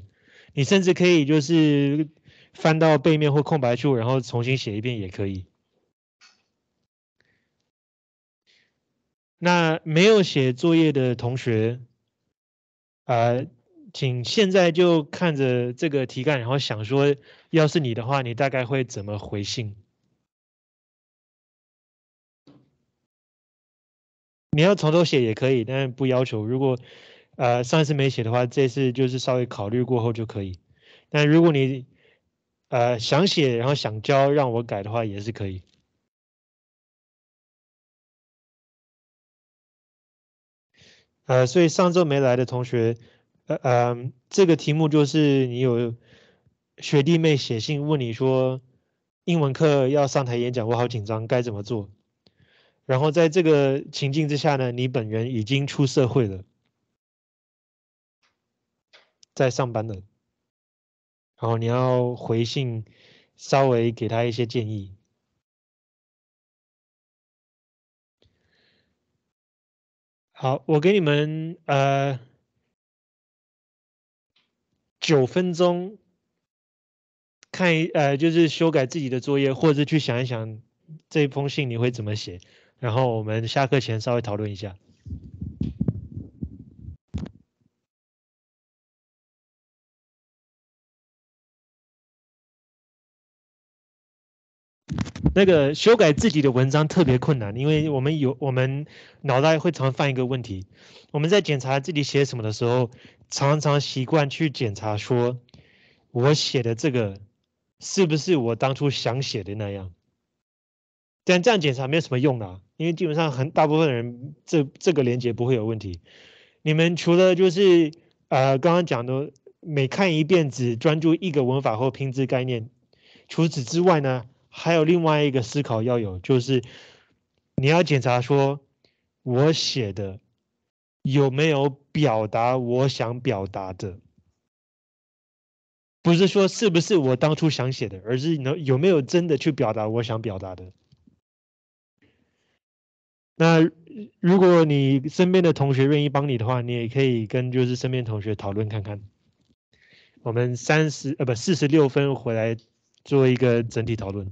你甚至可以就是翻到背面或空白处，然后重新写一遍也可以。那没有写作业的同学，啊。请现在就看着这个题干，然后想说，要是你的话，你大概会怎么回信？你要从头写也可以，但是不要求。如果呃上一次没写的话，这次就是稍微考虑过后就可以。但如果你呃想写，然后想教让我改的话，也是可以。呃，所以上周没来的同学。呃呃，这个题目就是你有学弟妹写信问你说，英文课要上台演讲，我好紧张，该怎么做？然后在这个情境之下呢，你本人已经出社会了，在上班的，然后你要回信，稍微给他一些建议。好，我给你们呃。九分钟，看一呃，就是修改自己的作业，或者去想一想这封信你会怎么写，然后我们下课前稍微讨论一下。那个修改自己的文章特别困难，因为我们有我们脑袋会常犯一个问题，我们在检查自己写什么的时候。常常习惯去检查，说我写的这个是不是我当初想写的那样？但这样检查没有什么用的，因为基本上很大部分人这这个连接不会有问题。你们除了就是呃刚刚讲的每看一遍只专注一个文法或拼字概念，除此之外呢，还有另外一个思考要有，就是你要检查说我写的。有没有表达我想表达的？不是说是不是我当初想写的，而是能有没有真的去表达我想表达的。那如果你身边的同学愿意帮你的话，你也可以跟就是身边同学讨论看看。我们三十呃不四十六分回来做一个整体讨论。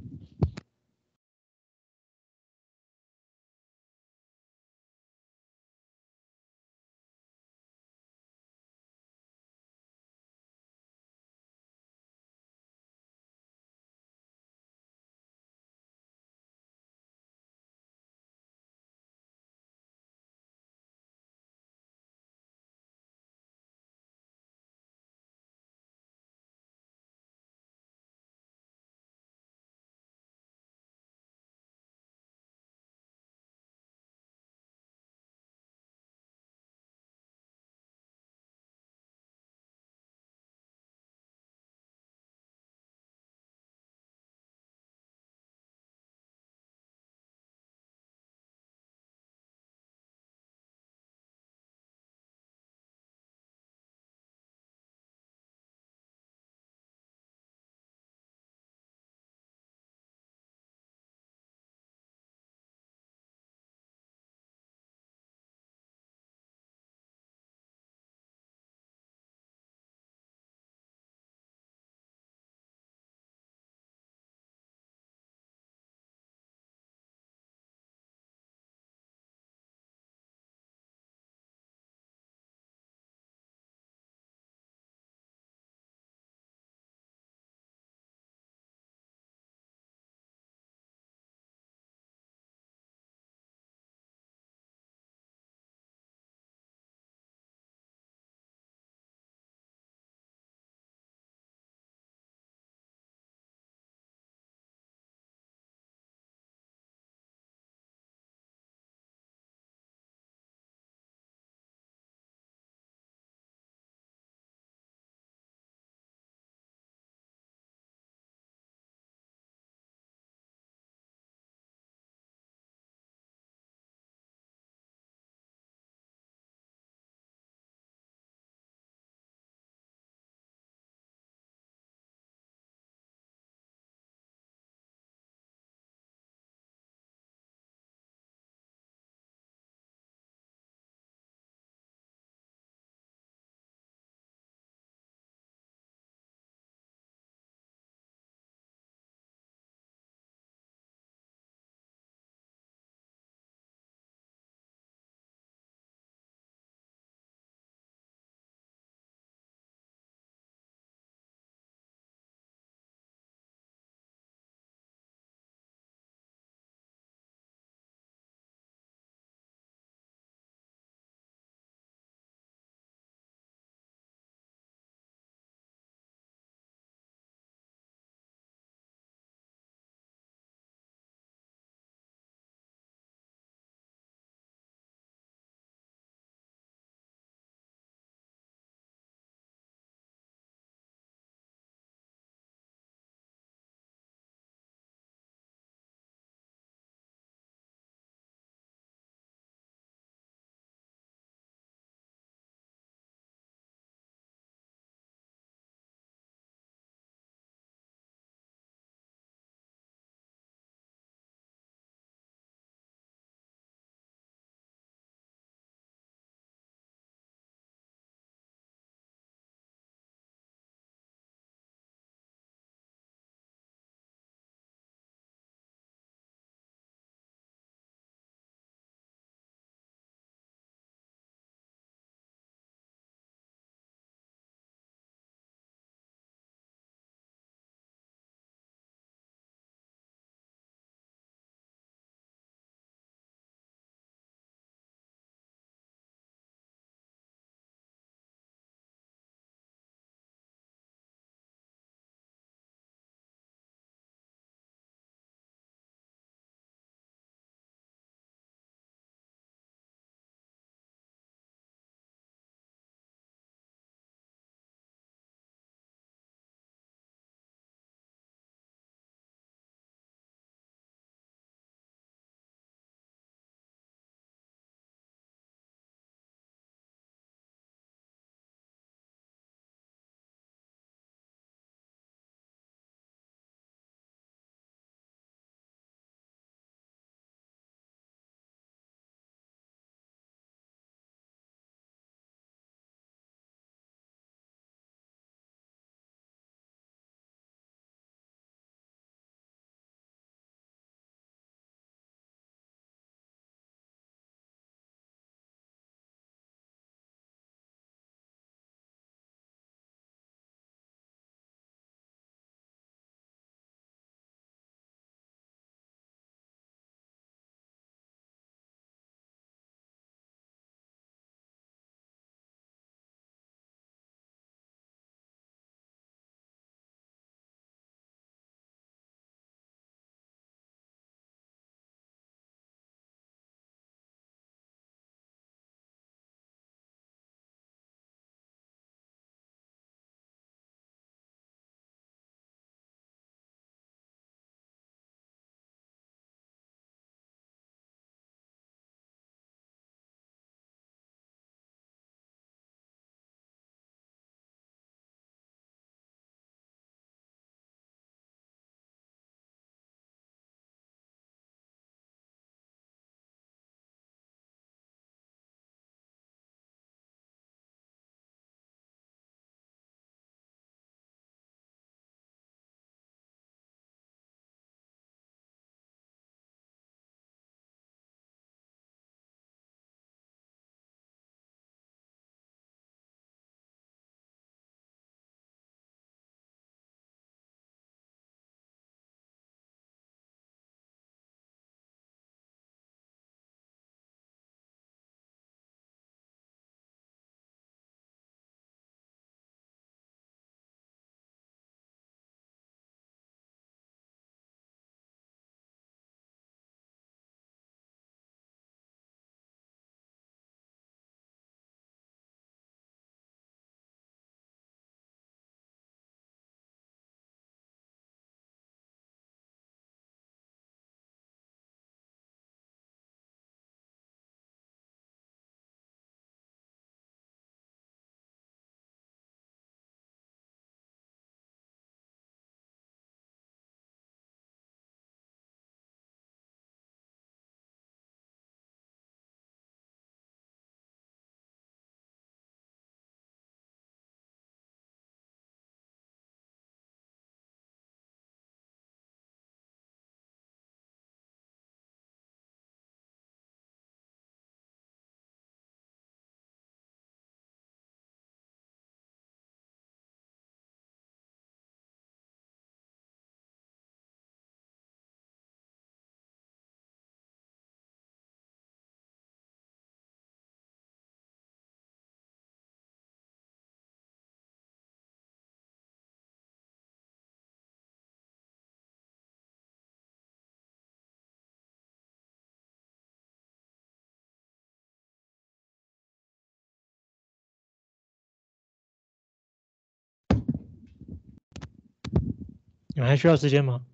你还需要时间吗？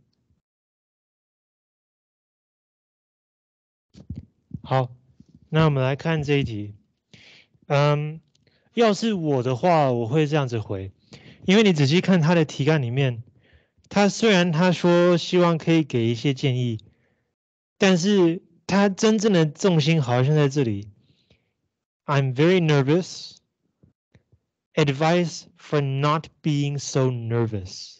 好，那我们来看这一题。嗯，要是我的话，我会这样子回，因为你仔细看他的题干里面，他虽然他说希望可以给一些建议，但是他真正的重心好像在这里。I'm very nervous. Advice for not being so nervous.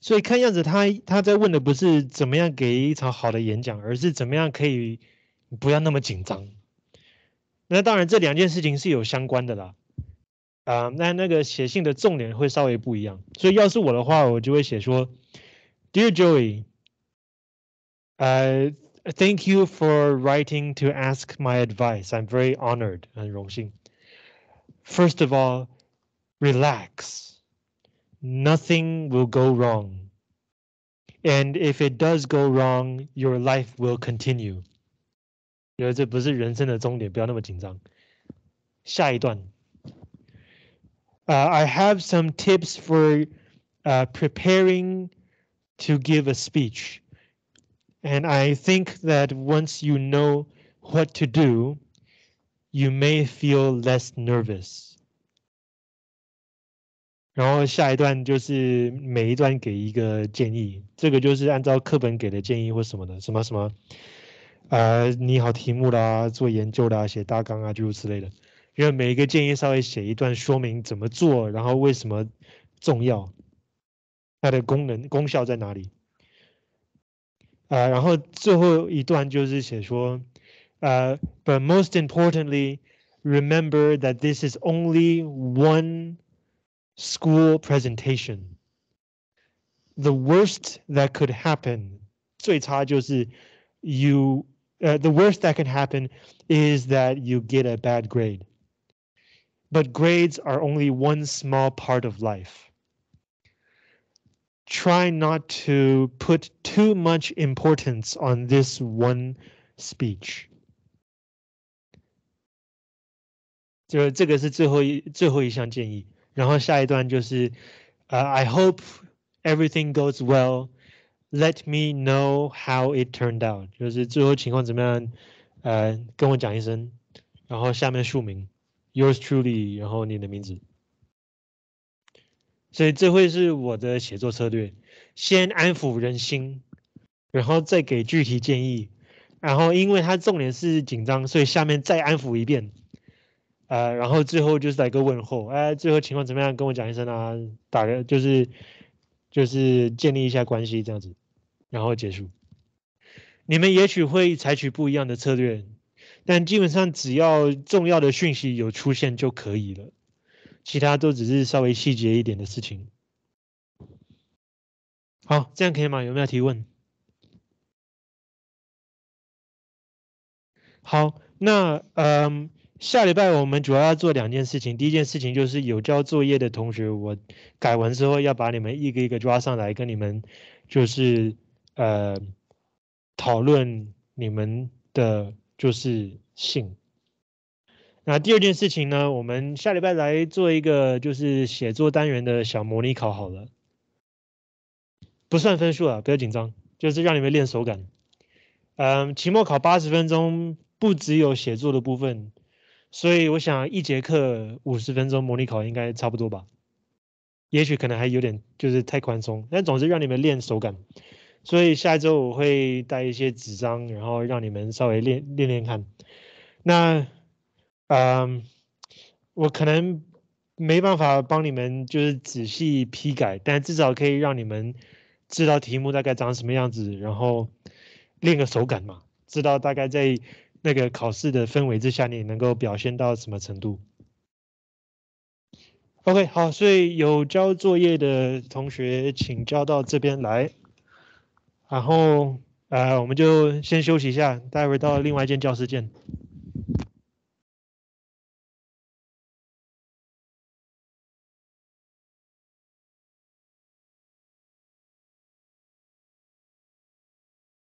所以看样子，他他在问的不是怎么样给一场好的演讲，而是怎么样可以不要那么紧张。那当然，这两件事情是有相关的啦。啊，那那个写信的重点会稍微不一样。所以要是我的话，我就会写说：Dear Joey，呃，Thank you for writing to ask my advice. I'm very honored，很荣幸。First of all, relax nothing will go wrong. And if it does go wrong, your life will continue. 因为这不是人生的终点，不要那么紧张。下一段。Uh, I have some tips for uh, preparing to give a speech. And I think that once you know what to do, you may feel less nervous. 然后下一段就是每一段给一个建议，这个就是按照课本给的建议或什么的，什么什么，呃，拟好题目啦，做研究啦，写大纲啊，诸如此类的。因为每一个建议稍微写一段说明怎么做，然后为什么重要，它的功能功效在哪里。啊，然后最后一段就是写说，呃，But most importantly, remember that this is only one. school presentation. The worst that could happen, 最差就是 you, uh, the worst that can happen is that you get a bad grade. But grades are only one small part of life. Try not to put too much importance on this one speech. 就这个是最后一最后一项建议。 然后下一段就是呃、，I hope everything goes well. Let me know how it turned out. 就是最后情况怎么样，呃，跟我讲一声。然后下面署名，Yours truly，然后你的名字。所以这会是我的写作策略：先安抚人心，然后再给具体建议。然后因为它重点是紧张，所以下面再安抚一遍。呃，然后最后就是来个问候，哎，最后情况怎么样？跟我讲一声啊，打个就是就是建立一下关系这样子，然后结束。你们也许会采取不一样的策略，但基本上只要重要的讯息有出现就可以了，其他都只是稍微细节一点的事情。好，这样可以吗？有没有提问？好，那嗯。下礼拜我们主要要做两件事情。第一件事情就是有交作业的同学，我改完之后要把你们一个一个抓上来，跟你们就是呃讨论你们的就是信。那第二件事情呢，我们下礼拜来做一个就是写作单元的小模拟考好了，不算分数啊，不要紧张，就是让你们练手感。嗯，期末考八十分钟，不只有写作的部分。所以我想一节课五十分钟模拟考应该差不多吧，也许可能还有点就是太宽松，但总是让你们练手感。所以下一周我会带一些纸张，然后让你们稍微练练练看。那，嗯，我可能没办法帮你们就是仔细批改，但至少可以让你们知道题目大概长什么样子，然后练个手感嘛，知道大概在。那个考试的氛围之下，你能够表现到什么程度？OK，好，所以有交作业的同学请交到这边来，然后呃，我们就先休息一下，待会到另外一间教室见。